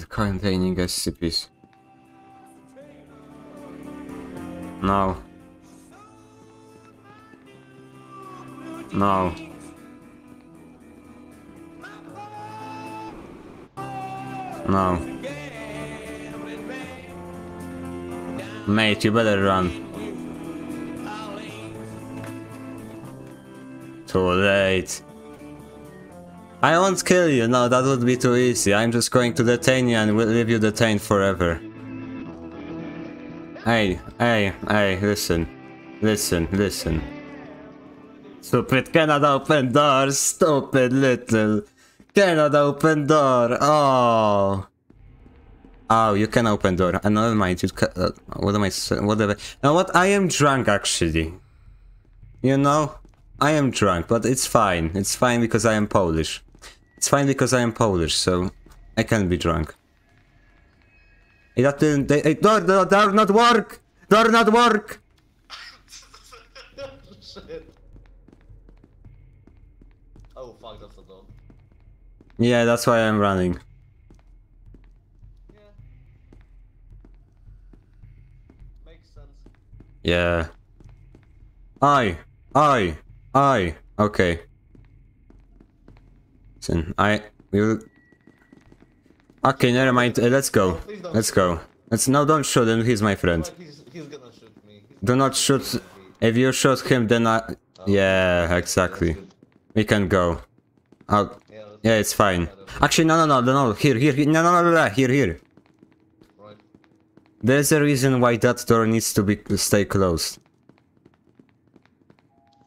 containing SCPs. No. No. No. Mate, you better run. Too late. I won't kill you, no, that would be too easy. I'm just going to detain you and will leave you detained forever. Hey, hey, hey, listen. Listen, listen. Stupid cannot open door, stupid little. Cannot open door, oh. Oh, you can open door. And never mind, you ca uh, what am I? Whatever. Now what? I am drunk actually. You know? I am drunk, but it's fine. It's fine because I am Polish. It's fine because I am Polish, so I can be drunk. That didn't. They, hey, door, door, door not work. Door not work. Oh fuck, that's a dog. Yeah, that's why I'm running. Yeah. Makes sense. Yeah. I, I, I. Okay. Listen, I will. Okay, never mind. Uh, let's go. Don't Let's go. Let's no, don't shoot him. He's my friend. But he's, he's gonna shoot me. He's Do not shoot. If you shoot him, then I. Oh, Yeah, exactly. We can go. Oh, Yeah, yeah, it's fine. Actually, no, no, no, no, no. Here, here, here. No, no, no, no, no. Here, here. Right. There's a reason why that door needs to be stay closed.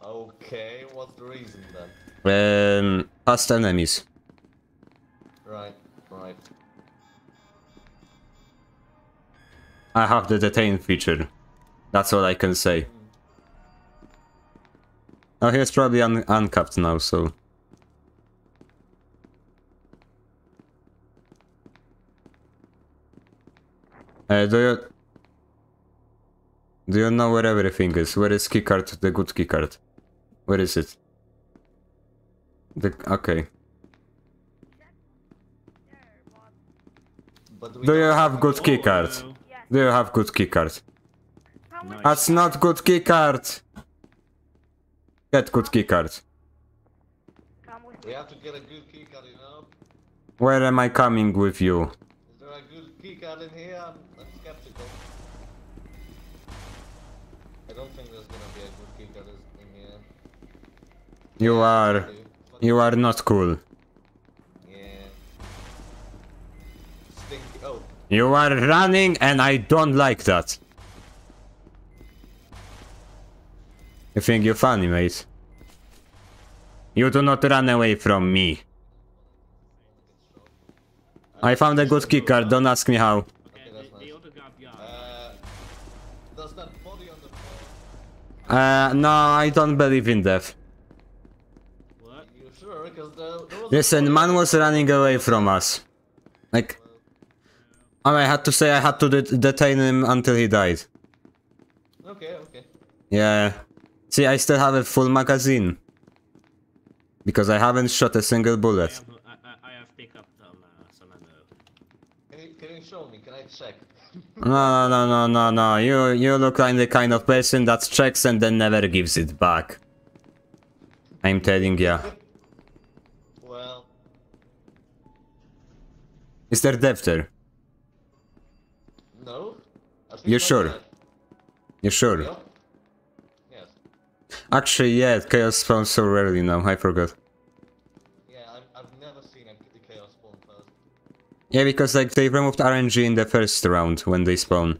Okay, what's the reason then? Um, past enemies. Right, right. I have the detain feature. That's all I can say. Oh, he's probably un uncapped now, so. Uh, do you... Do you know where everything is? Where is keycard, the good keycard? Where is it? The... okay. Do you have good keycard? Do you have good keycard? That's not good keycard! Get good keycard. We have to get a good keycard, you know? Where am I coming with you? Is there a good keycard in here? I'm, I'm skeptical. I don't think there's gonna be a good keycard in here. You are... You are not cool. Oh, You are running and I don't like that. You think you're funny, mate? You do not run away from me. I found a good keycard, don't ask me how. okay, that's nice. Uh, does that body on the floor? Uh, no, I don't believe in death. You sure? Because there, there was. Listen, man was running away from us. Like, I had to say I had to det detain him until he died. Okay, okay. Yeah. See, I still have a full magazine. Because I haven't shot a single I bullet. have, I, I, I have picked up some, uh, some ammo. Can you, can you show me? Can I check? No, no, no, no, no. You, you look like the kind of person that checks and then never gives it back. I'm telling ya. Is there depth there? no. You not sure? yet. You sure? Yep. Yes. Actually, yeah, chaos spawns so rarely now. I forgot. Yeah, I've, I've never seen the chaos spawn first. Yeah, because like they removed RNG in the first round when they spawn.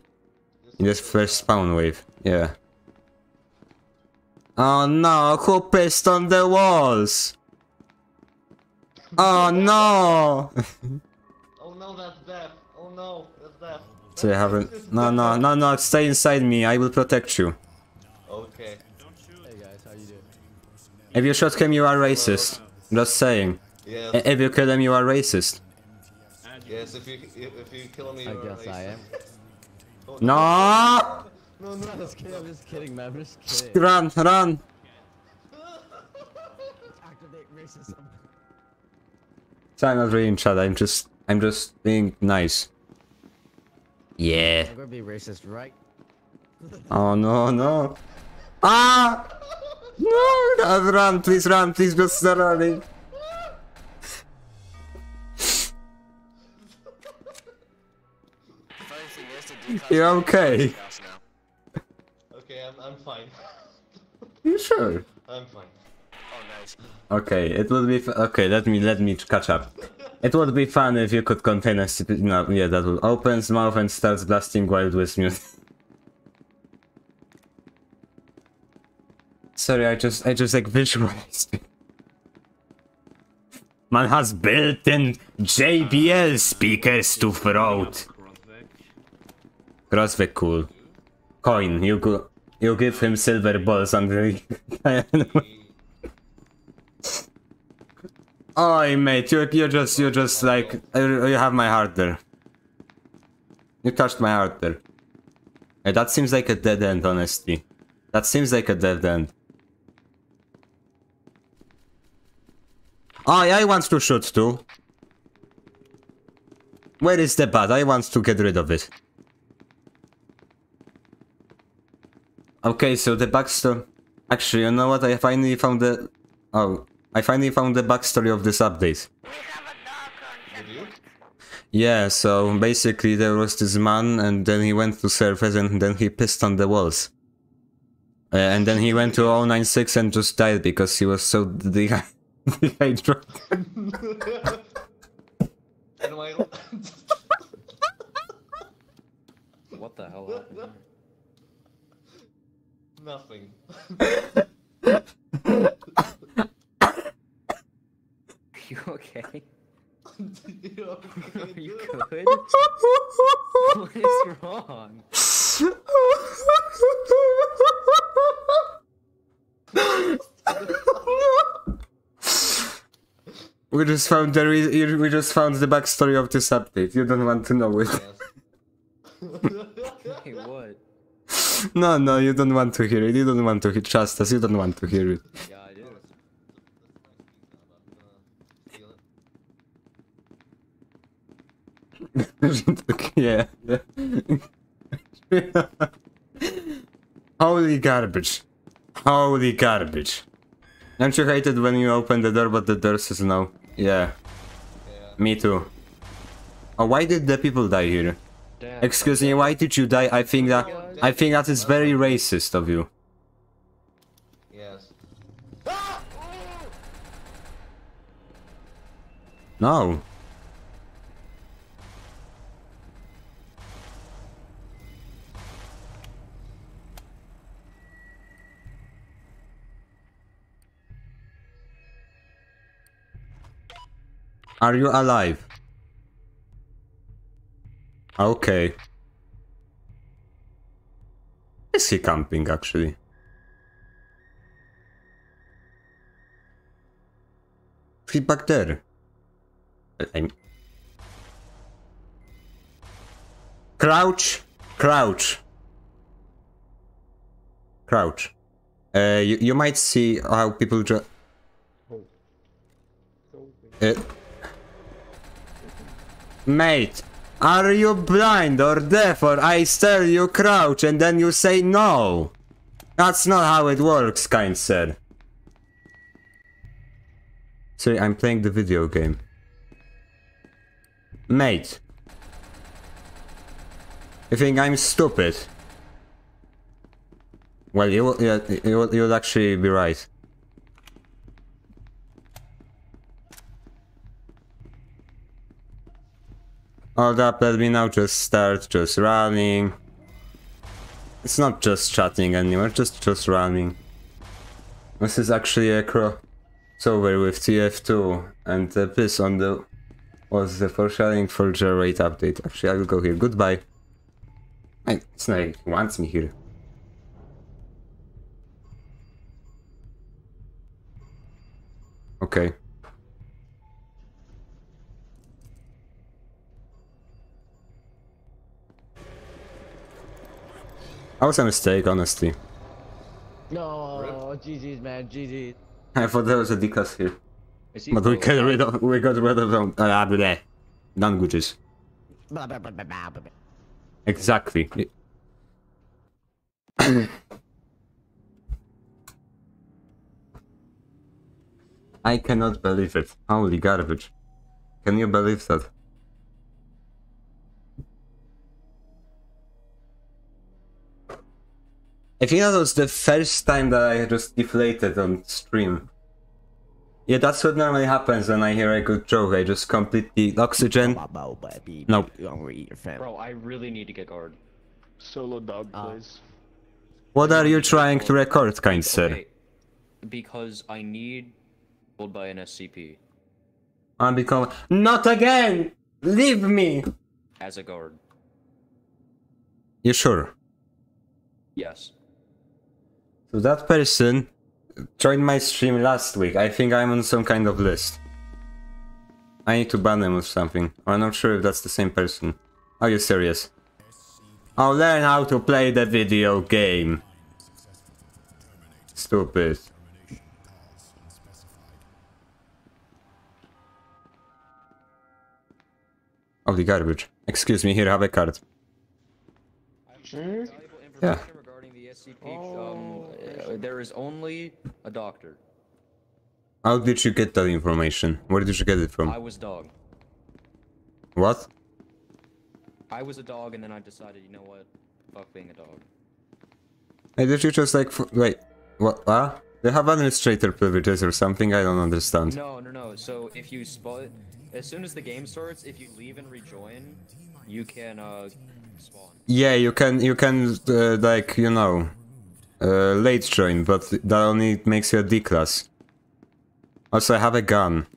In the This first spawn wave. Yeah. Oh no, who pissed on the walls? Oh no! Oh no, that's death. Oh no, that's death. so you haven't. No, no, no, no, stay inside me. I will protect you. Okay. Hey guys, how you doing? If you shot him, you are racist. Just saying. Yes. If you kill him, you are racist. Yes, if you if, if you kill me, I you're guess I am. Oh, No! No, no, I'm just kidding, I'm just kidding, man. I'm just kidding. Run, run! Activate racism. So I'm not really chat. I'm just, I'm just being nice. Yeah. I'm gonna be racist, right? Oh no, no. Ah! No! no, Run, please run, please just start running. You're okay. Okay, I'm I'm fine. You sure? I'm fine. Oh, nice. Okay, it will be f okay. Let me let me catch up. It would be fun if you could contain a stupid. No, yeah, that would opens mouth and starts blasting Wild West music. Sorry, I just I just like visualized. Man has built-in JBL speakers to throat. Crosswick cool. Coin, you you give him silver balls under Oh, mate, you you just you're just like you have my heart there. You touched my heart there. Hey, that seems like a dead end, honestly. That seems like a dead end. Oh, yeah, I want to shoot too. Where is the bat? I want to get rid of it. Okay, so the backstory... Actually, you know what? I finally found the... Oh, I finally found the backstory of this update. Yeah, so basically there was this man and then he went to surface and then he pissed on the walls. Uh, and then he went to 096 and just died because he was so dehy- dehydrated. and my What the hell happened? nothing. You okay? You okay, Are you good? what is wrong? we just found the re- we just found the backstory of this update. You don't want to know it. Hey, what? no, no, you don't want to hear it. You don't want to hear. Trust us, you don't want to hear it. Yeah, I do. yeah. yeah. Holy garbage. Holy garbage. Don't you hate it when you open the door but the door says no? Yeah, Yeah. me too. Oh, why did the people die here? Damn. Excuse me, why did you die? I think that I think that is very racist of you. Yes. No. Are you alive? Okay. Is he camping actually? He's back there. I'm... Crouch! Crouch! Crouch. Uh, you, you might see how people just... Uh, mate, are you blind or deaf or I tell you crouch and then you say no? That's not how it works, kind sir. Sorry, I'm playing the video game. Mate. You think I'm stupid? Well, you you will, you'll actually be right. Hold up, let me now just start just running. It's not just chatting anymore, just just running. This is actually a crossover with TF2 and uh, this on the was the foreshadowing for generate update. Actually, I will go here. Goodbye. Hey, Snake wants me here. Okay. That was a mistake, honestly. No, GG's, man, GG's. I thought there was a D class here. But we got rid of we got rid of them uh, bleh. languages. Exactly. I cannot believe it. Holy garbage. Can you believe that? I think that was the first time that I just deflated on stream. Yeah, that's what normally happens when I hear a good joke. I just completely oxygen. Nope. You want to eat your family. Bro, I really need to get guard. Solo dog, Uh, please. What are you trying to record, kind sir? Because I need told by an SCP I'm becoming not again. Leave me. as a guard. You sure? Yes. So that person joined my stream last week. I think I'm on some kind of list. I need to ban him or something. I'm not sure if that's the same person. Are you serious? I'll learn how to play the video game. Stupid. Oh, Holy garbage. Excuse me, here have a card. Yeah. information regarding the SCP. Uh, there is only a doctor. How did you get that information? Where did you get it from? I was dog. What? I was a dog, and then I decided, you know what? Fuck being a dog. Hey, did you just like f- wait? What? Ah? They have administrator privileges or something? I don't understand. No, no, no. So if you spawn, as soon as the game starts, if you leave and rejoin, you can uh spawn. Yeah, you can you can uh, like you know uh, late join, but that only makes you a D class. Also, I have a gun.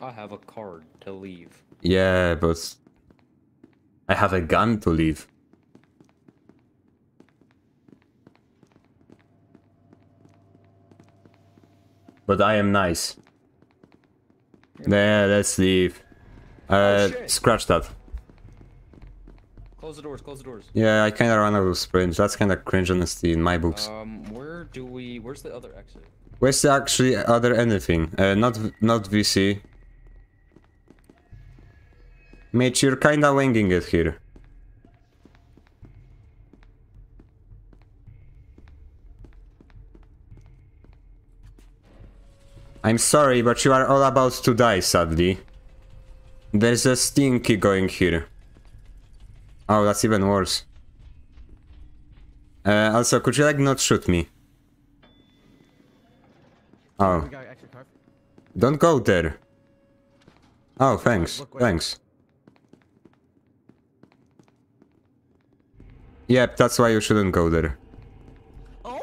I have a card to leave. Yeah, but I have a gun to leave. But I am nice. Yeah, let's leave. Uh, shit. scratch that. Close the doors. Close the doors. Yeah, I kinda ran out of sprint. That's kinda cringe honesty in my books. Um, where do we? Where's the other exit? Where's the actually other anything? Uh, not not VC. Mate, you're kinda winging it here. I'm sorry, but you are all about to die, sadly. There's a stinky going here. Oh, that's even worse. Uh, also, could you like not shoot me? Oh. Don't go there. Oh, thanks. Thanks. Yep, that's why you shouldn't go there. Oh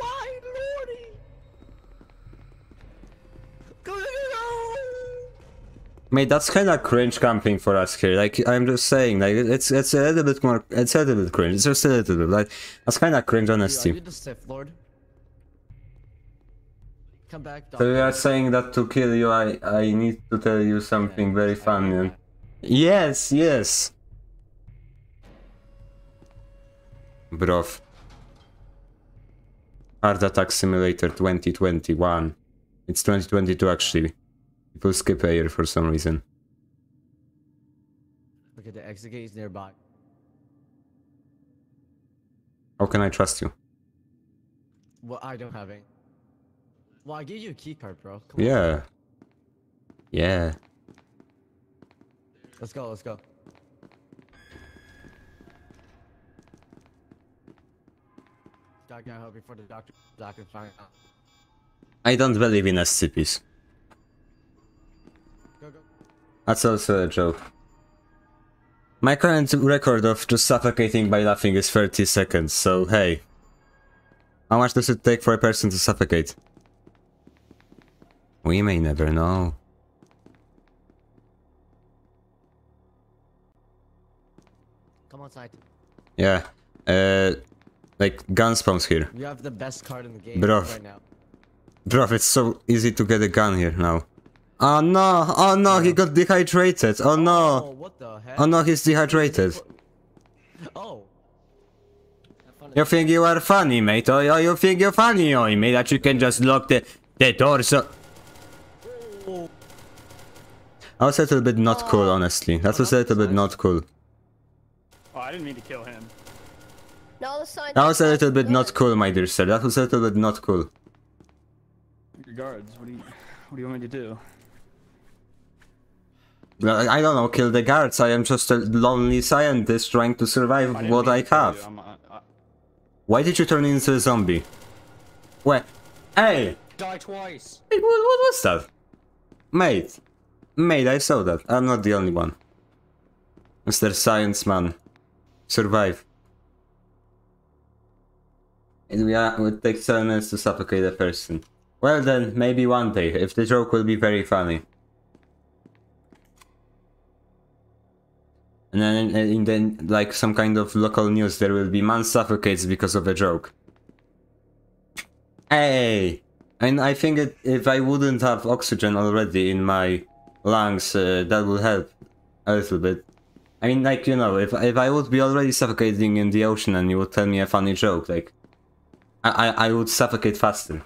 my lordy! Go, go, go! Mate, that's kinda cringe camping for us here. Like, I'm just saying, like, it's it's a little bit more, it's a little bit cringe. It's just a little bit, like, that's kinda cringe, Dude, Are honesty. you the Sith Lord? Come back, So you are saying that to kill you, I, I need to tell you something very funny. Yes, yes. Broth. Heart Attack Simulator 2021. It's 2022 actually. People skip a year for some reason. Look at the exit gate is nearby. How can I trust you? Well, I don't have any. Well, I gave you a key card, bro. Come on. Yeah. Yeah. Let's go, let's go. Gotta get help before the doctor, doctor find out. I don't believe in SCPs. That's also a joke. My current record of just suffocating by laughing is 30 seconds, so hey. How much does it take for a person to suffocate? We may never know. Come outside. Yeah. Uh, like gun spawns here. You have the best card in the game Bro. right now. Bro, it's so easy to get a gun here now. Oh no! Oh no, he got dehydrated! Oh Oh, no! what the heck? Oh no, he's dehydrated. Oh. You think you are funny, mate? Oh, oh, you think you're funny, oh, mate, that you can just lock the, the door so... Oh. That was a little bit not cool, ah. honestly. That was a little bit not cool. Oh, I didn't mean to kill him. No, the sign. That was a little bit not cool, my dear sir. That was a little bit not cool. Your guards. What do you? What do you want me to do? I don't know, kill the guards. I am just a lonely scientist trying to survive didn't what I have. you. Uh, Why did you turn into a zombie? Where? Hey! Die twice. Wait, what, what was that? Mate. Mate, I saw that. I'm not the only one. Mr. Science Man. Survive. It would take seven minutes to suffocate a person. Well then, maybe one day, if the joke will be very funny. And then in, in the, like some kind of local news, there will be man suffocates because of a joke. Hey! And I think it, if I wouldn't have oxygen already in my lungs, uh, that would help a little bit. I mean, like, you know, if, if I would be already suffocating in the ocean and you would tell me a funny joke, like, I, I, I would suffocate faster.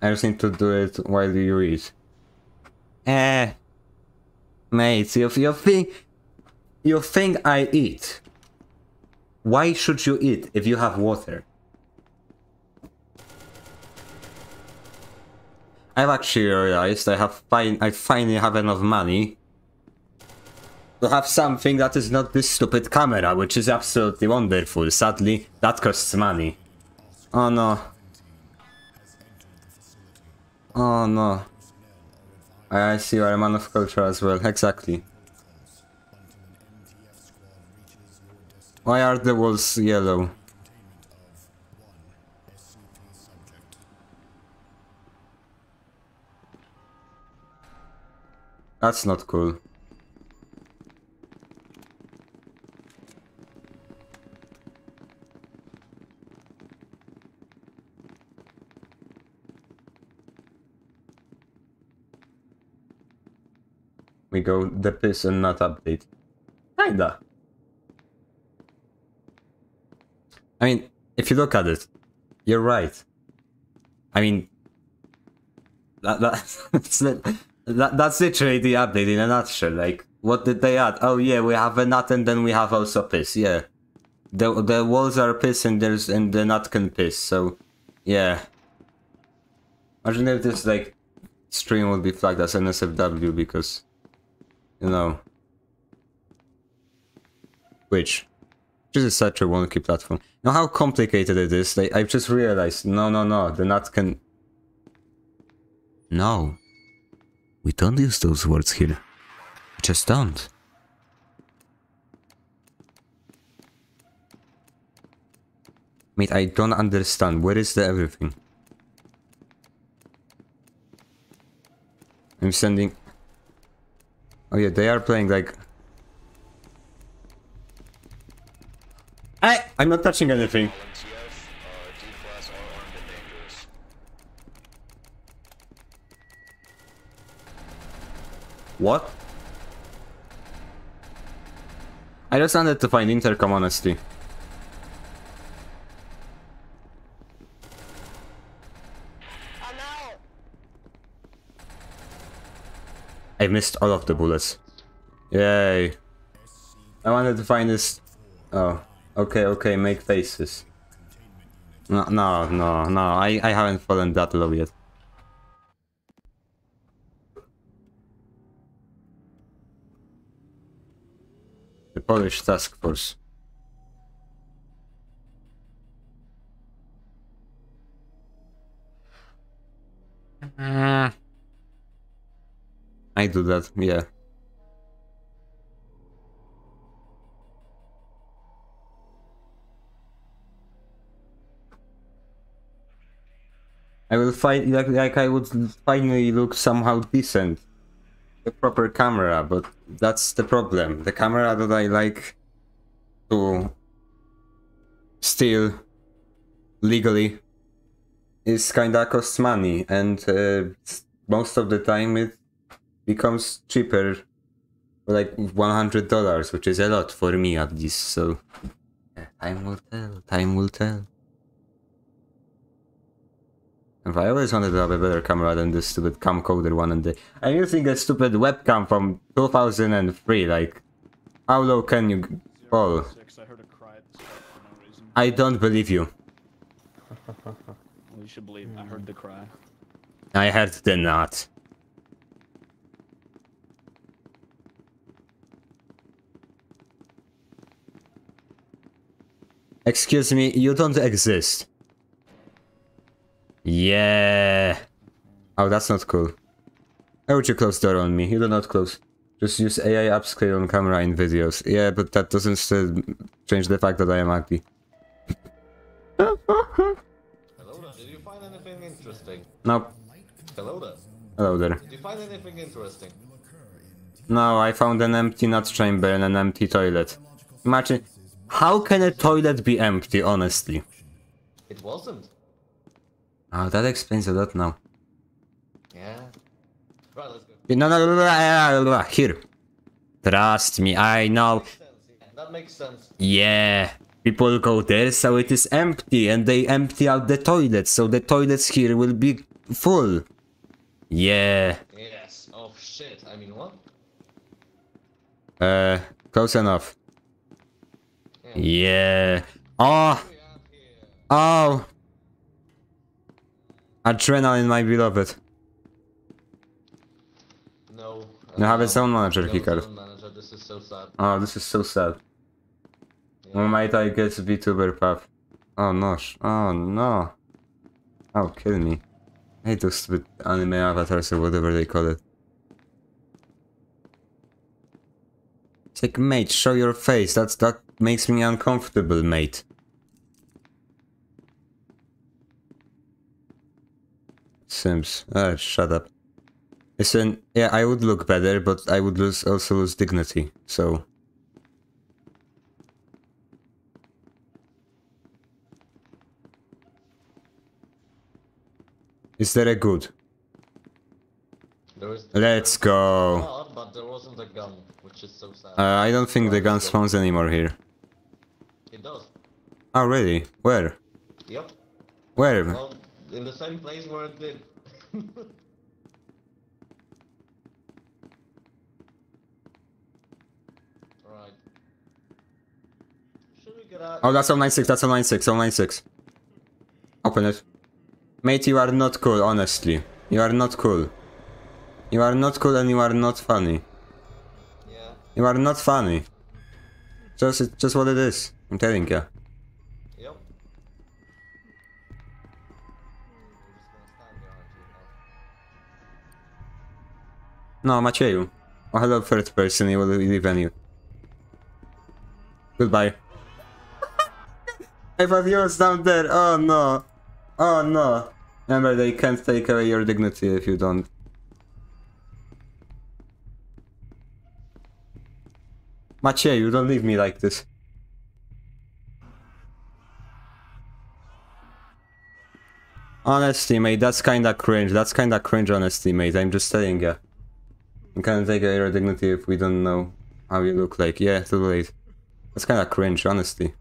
I just need to do it while you eat. Eh. Mate, you, you think... You think I eat. Why should you eat if you have water? I've actually realized I have fin I finally have enough money to have something that is not this stupid camera, which is absolutely wonderful. Sadly, that costs money. Oh no. Oh no. I see you are a man of culture as well, exactly. Why are the walls yellow? That's not cool. We go the piss and not update. Kinda. I mean, if you look at it, you're right. I mean, that, that, that's, that, that's literally the update in a nutshell. Like, what did they add? Oh yeah, we have a nut and then we have also piss. Yeah, the the walls are piss and there's and the nut can piss. So, yeah. Imagine if this like stream would be flagged as NSFW because, you know, which. This is such a wonky platform. Now how complicated it is, like, I've just realized, no, no, no, the nut can... No. We don't use those words here. We just don't. Mate, I don't understand. Where is the everything? I'm sending... Oh yeah, they are playing like... I, I'm not touching anything. What? I just wanted to find intercom, honesty. I missed all of the bullets. Yay. I wanted to find this... Oh. Okay, okay, make faces. No, no, no, no. I, I haven't fallen that low yet. The Polish task force. Uh, I do that, yeah. I will find like like I would finally look somehow decent. A proper camera, but that's the problem. The camera that I like to steal legally is kinda costs money and uh, most of the time it becomes cheaper like $100 which is a lot for me at least so time will tell time will tell if I always wanted to have a better camera than this stupid camcorder one and the I'm using a stupid webcam from 2003 like how low can you fall I heard a cry at the start for no reason. I don't believe you you should believe I heard the cry. I heard the not Excuse me, you don't exist. Yeah. Oh, that's not cool. Why would you close door on me? You do not close. Just use AI upscale on camera in videos. Yeah, but that doesn't still change the fact that I am ugly. Hello there. Did you find anything interesting? Nope. Hello there. Hello there. Did you find anything interesting? No, I found an empty nut chamber and an empty toilet. Imagine, how can a toilet be empty, honestly? It wasn't. Oh, that explains a lot now. Yeah. Right, let's go. No, no, no, no, no, here. Trust me, I know. Yeah. That makes sense. Yeah. People go there, so it is empty, and they empty out the toilets, so the toilets here will be full. Yeah. Yes. Oh shit. I mean what? Uh, close enough. Yeah. Oh. Have here. Oh. Adrenaline, my beloved. No. No, have uh, its own manager, no manager. This is so sad. Oh, this is so sad. Yeah. When might I get VTuber path? Oh no, oh no. Oh, kill me. I hate those stupid anime avatars or whatever they call it. It's like, mate, show your face. That's that makes me uncomfortable, mate. Sims. Ah, shut up. Listen, yeah, I would look better, but I would lose also lose dignity, so... Is there a good? There. Let's go. But there wasn't a gun, which is so sad. Uh, I don't think the gun spawns anymore here. it does. Oh, really? Where? Yep. Where? Well, in the same place where it did. right. Should we get out? Oh, that's 096, that's 096, 096. Open it. Mate, you are not cool, honestly. You are not cool. You are not cool and you are not funny. Yeah. You are not funny. Just, it's just what it is. I'm telling ya. No, Macieju. Oh, hello, third person, you will leave venue. Goodbye. I thought he was down there. Oh no. Oh no. Remember, they can't take away your dignity if you don't. Macieju, don't leave me like this. Honestly, mate, that's kinda cringe. That's kinda cringe, honestly, mate. I'm just telling ya. We can't take your dignity if we don't know how you look like. Yeah, too late. That's kinda cringe, honestly.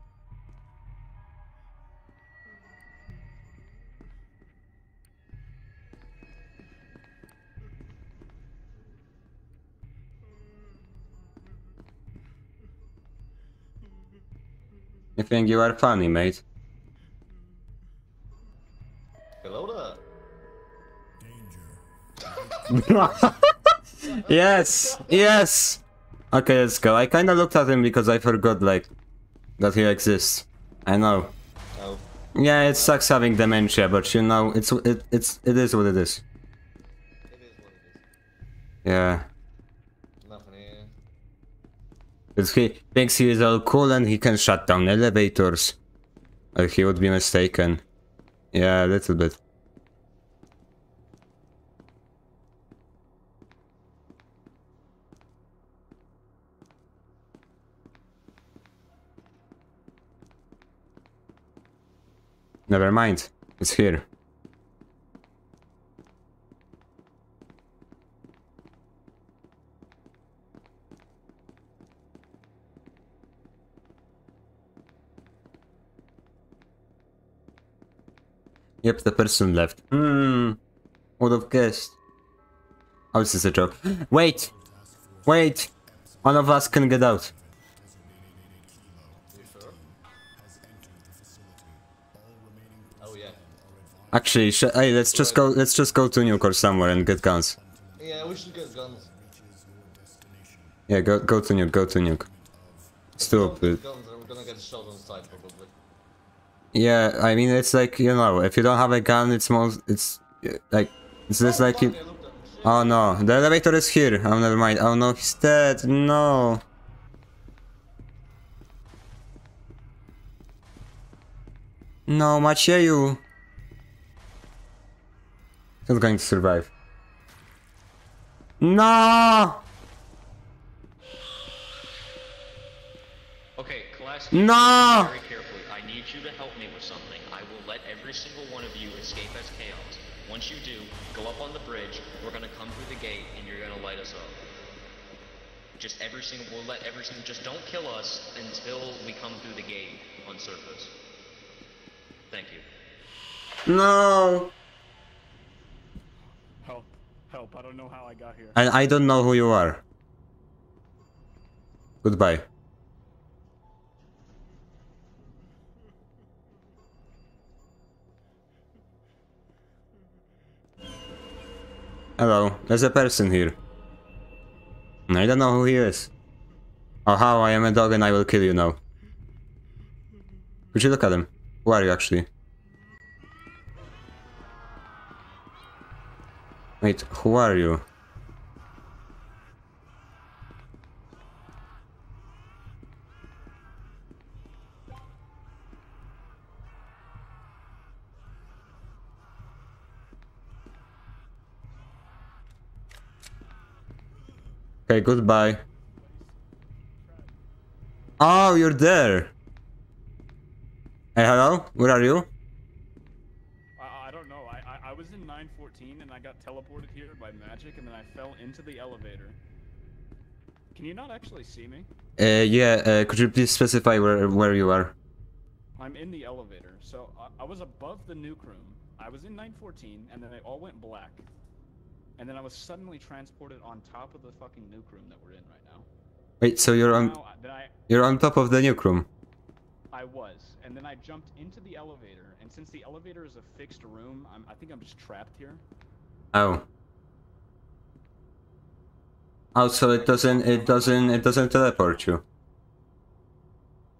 You think you are funny, mate. Hello there. Danger. yes, yes. Okay, let's go. I kind of looked at him because I forgot like that he exists. I know. Oh. Yeah, it sucks having dementia, but you know, it's it it's it is what it is. It is what it is. Yeah. Nothing here. Because he thinks he is all cool and he can shut down elevators. Or he would be mistaken. Yeah, a little bit. Never mind. It's here. Yep, the person left. Hmm. Would have guessed. Oh, this is a joke. Wait! Wait! One of us can get out. Actually, hey, let's just go. Let's just go to Nuke or somewhere and get guns. Yeah, we should get guns. Yeah, go go to Nuke. Go to Nuke. Stupid. get guns and we're gonna get shot on sight probably. Yeah, I mean it's like you know, if you don't have a gun, it's most it's uh, like it's just like you. Fuck, I looked at him. Shit. Oh no, the elevator is here. Oh never mind. Oh no, he's dead. No. No, Macieju. He's going to survive. No! Okay, class. No! Very carefully. I need you to help me with something. I will let every single one of you escape as chaos. Once you do, go up on the bridge. We're gonna come through the gate, and you're gonna light us up. Just every single. We'll let every single. Just don't kill us until we come through the gate on surface. Thank you. No! Help. I don't know how I got here. And I don't know who you are. Goodbye. Hello, there's a person here. I don't know who he is. Oh, how I am a dog and I will kill you now. Could you look at him? Who are you actually? Wait, who are you? Okay, goodbye. Oh, you're there. Hey, hello? Where are you? I, I don't know. I, I I was in 914 and I got teleported here by magic and then I fell into the elevator. Can you not actually see me? Uh, yeah, uh, could you please specify where where you are? I'm in the elevator. So I, I was above the nuke room. I was in 914 and then they all went black. And then I was suddenly transported on top of the fucking nuke room that we're in right now. Wait, so you're on Now, I- I you're on top of the nuke room. I was, and then I jumped into the elevator, and since the elevator is a fixed room, I'm, I think I'm just trapped here. Oh. Oh, so it doesn't it doesn't it doesn't teleport you.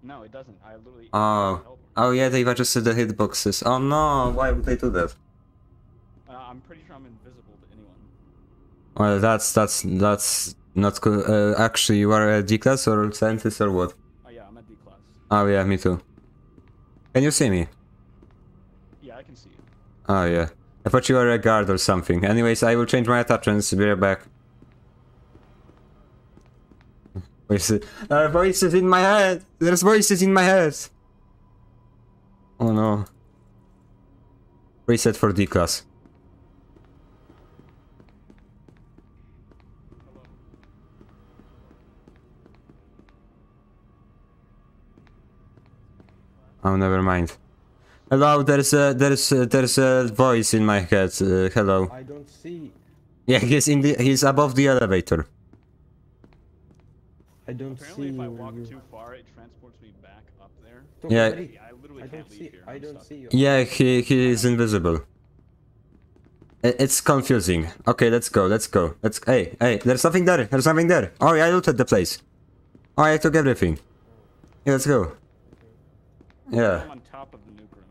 No, it doesn't. I literally. Oh. Oh yeah, they've adjusted the hitboxes. Oh no, why would they do that? Uh, I'm pretty sure I'm invisible to anyone. Well, that's that's that's not good. Uh, actually, you are a D class or scientist or what? Oh yeah, I'm at D class. Oh yeah, me too. Can you see me? Yeah, I can see you. Oh yeah. I thought you were a guard or something. Anyways, I will change my attachments. Be right back. Voices. There are voices in my head. There's voices in my head. Oh no. Reset for D class. Oh, never mind. Hello, there's a there's a, there's a voice in my head. Uh, hello. I don't see. Yeah, he's in the he's above the elevator. I don't Apparently, see if I walk you- too far, it transports me back up there. Don't Yeah. worry, I literally I can't don't leave see. here. I I'm don't stuck. see you. Yeah, he he is invisible. It's confusing. Okay, let's go. Let's go. Let's. Hey, hey. There's something there. There's something there. Oh, yeah, I looted the place. Oh, I took everything. Yeah, let's go. Yeah. I'm on top of the nuke room.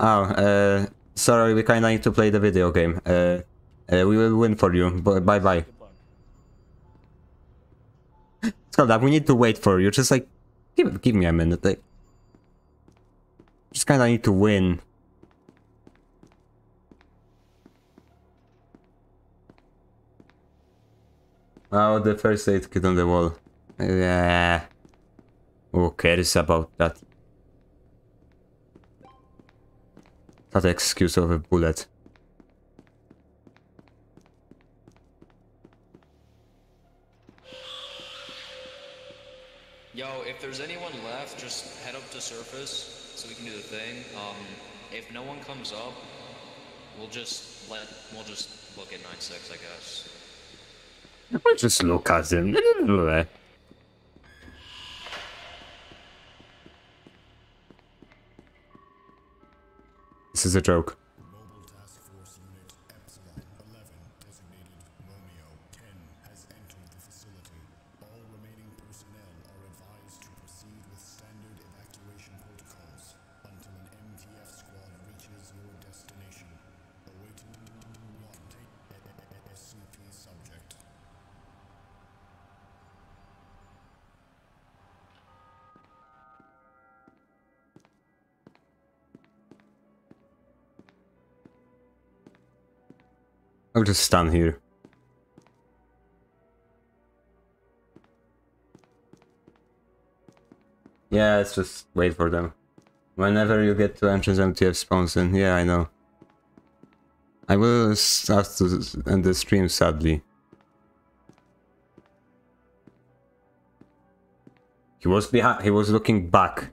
Oh, uh, sorry. We kinda need to play the video game. Uh, uh we will win for you. Bye bye. bye. Good luck. Hold up. We need to wait for you. Just like, give give me a minute. Like, just kinda need to win. Oh, the first aid kit on the wall. Yeah. Who cares about that? That excuse of a bullet. Yo, if there's anyone left, just head up to surface so we can do the thing. Um, if no one comes up, we'll just let we'll just look at 9-6, I guess. We'll just look at him. This is a joke. I'll just stand here. Yeah, let's just wait for them. Whenever you get to entrance MTF spawns in, yeah, I know. I will start to end the stream, sadly. He was behind, he was looking back.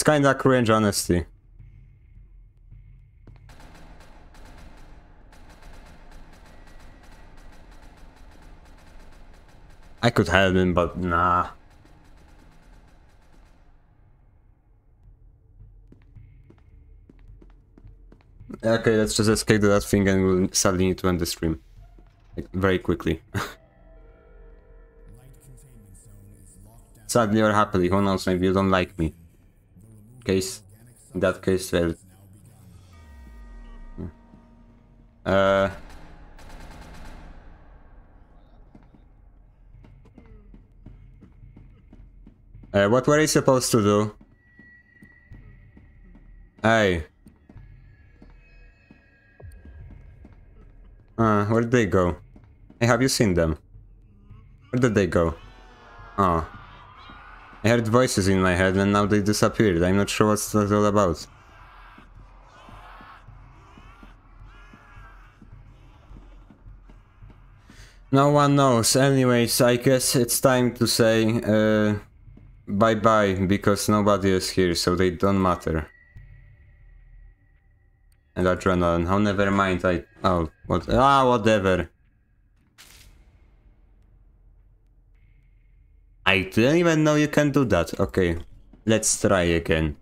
It's kinda cringe, honestly. I could help him, but nah. Okay, let's just escape that thing and we'll sadly need to end the stream. Like, very quickly. sadly or happily, who knows, maybe you don't like me. Case, in that case, well... Uh... Uh, what were you supposed to do? Hey. Uh, where did they go? Hey, have you seen them? Where did they go? Oh. I heard voices in my head and now they disappeared. I'm not sure what's all about. No one knows. Anyways, I guess it's time to say uh, bye-bye because nobody is here, so they don't matter. And adrenaline. Oh, never mind. I oh what ah whatever. I didn't even know you can do that. Okay, let's try again.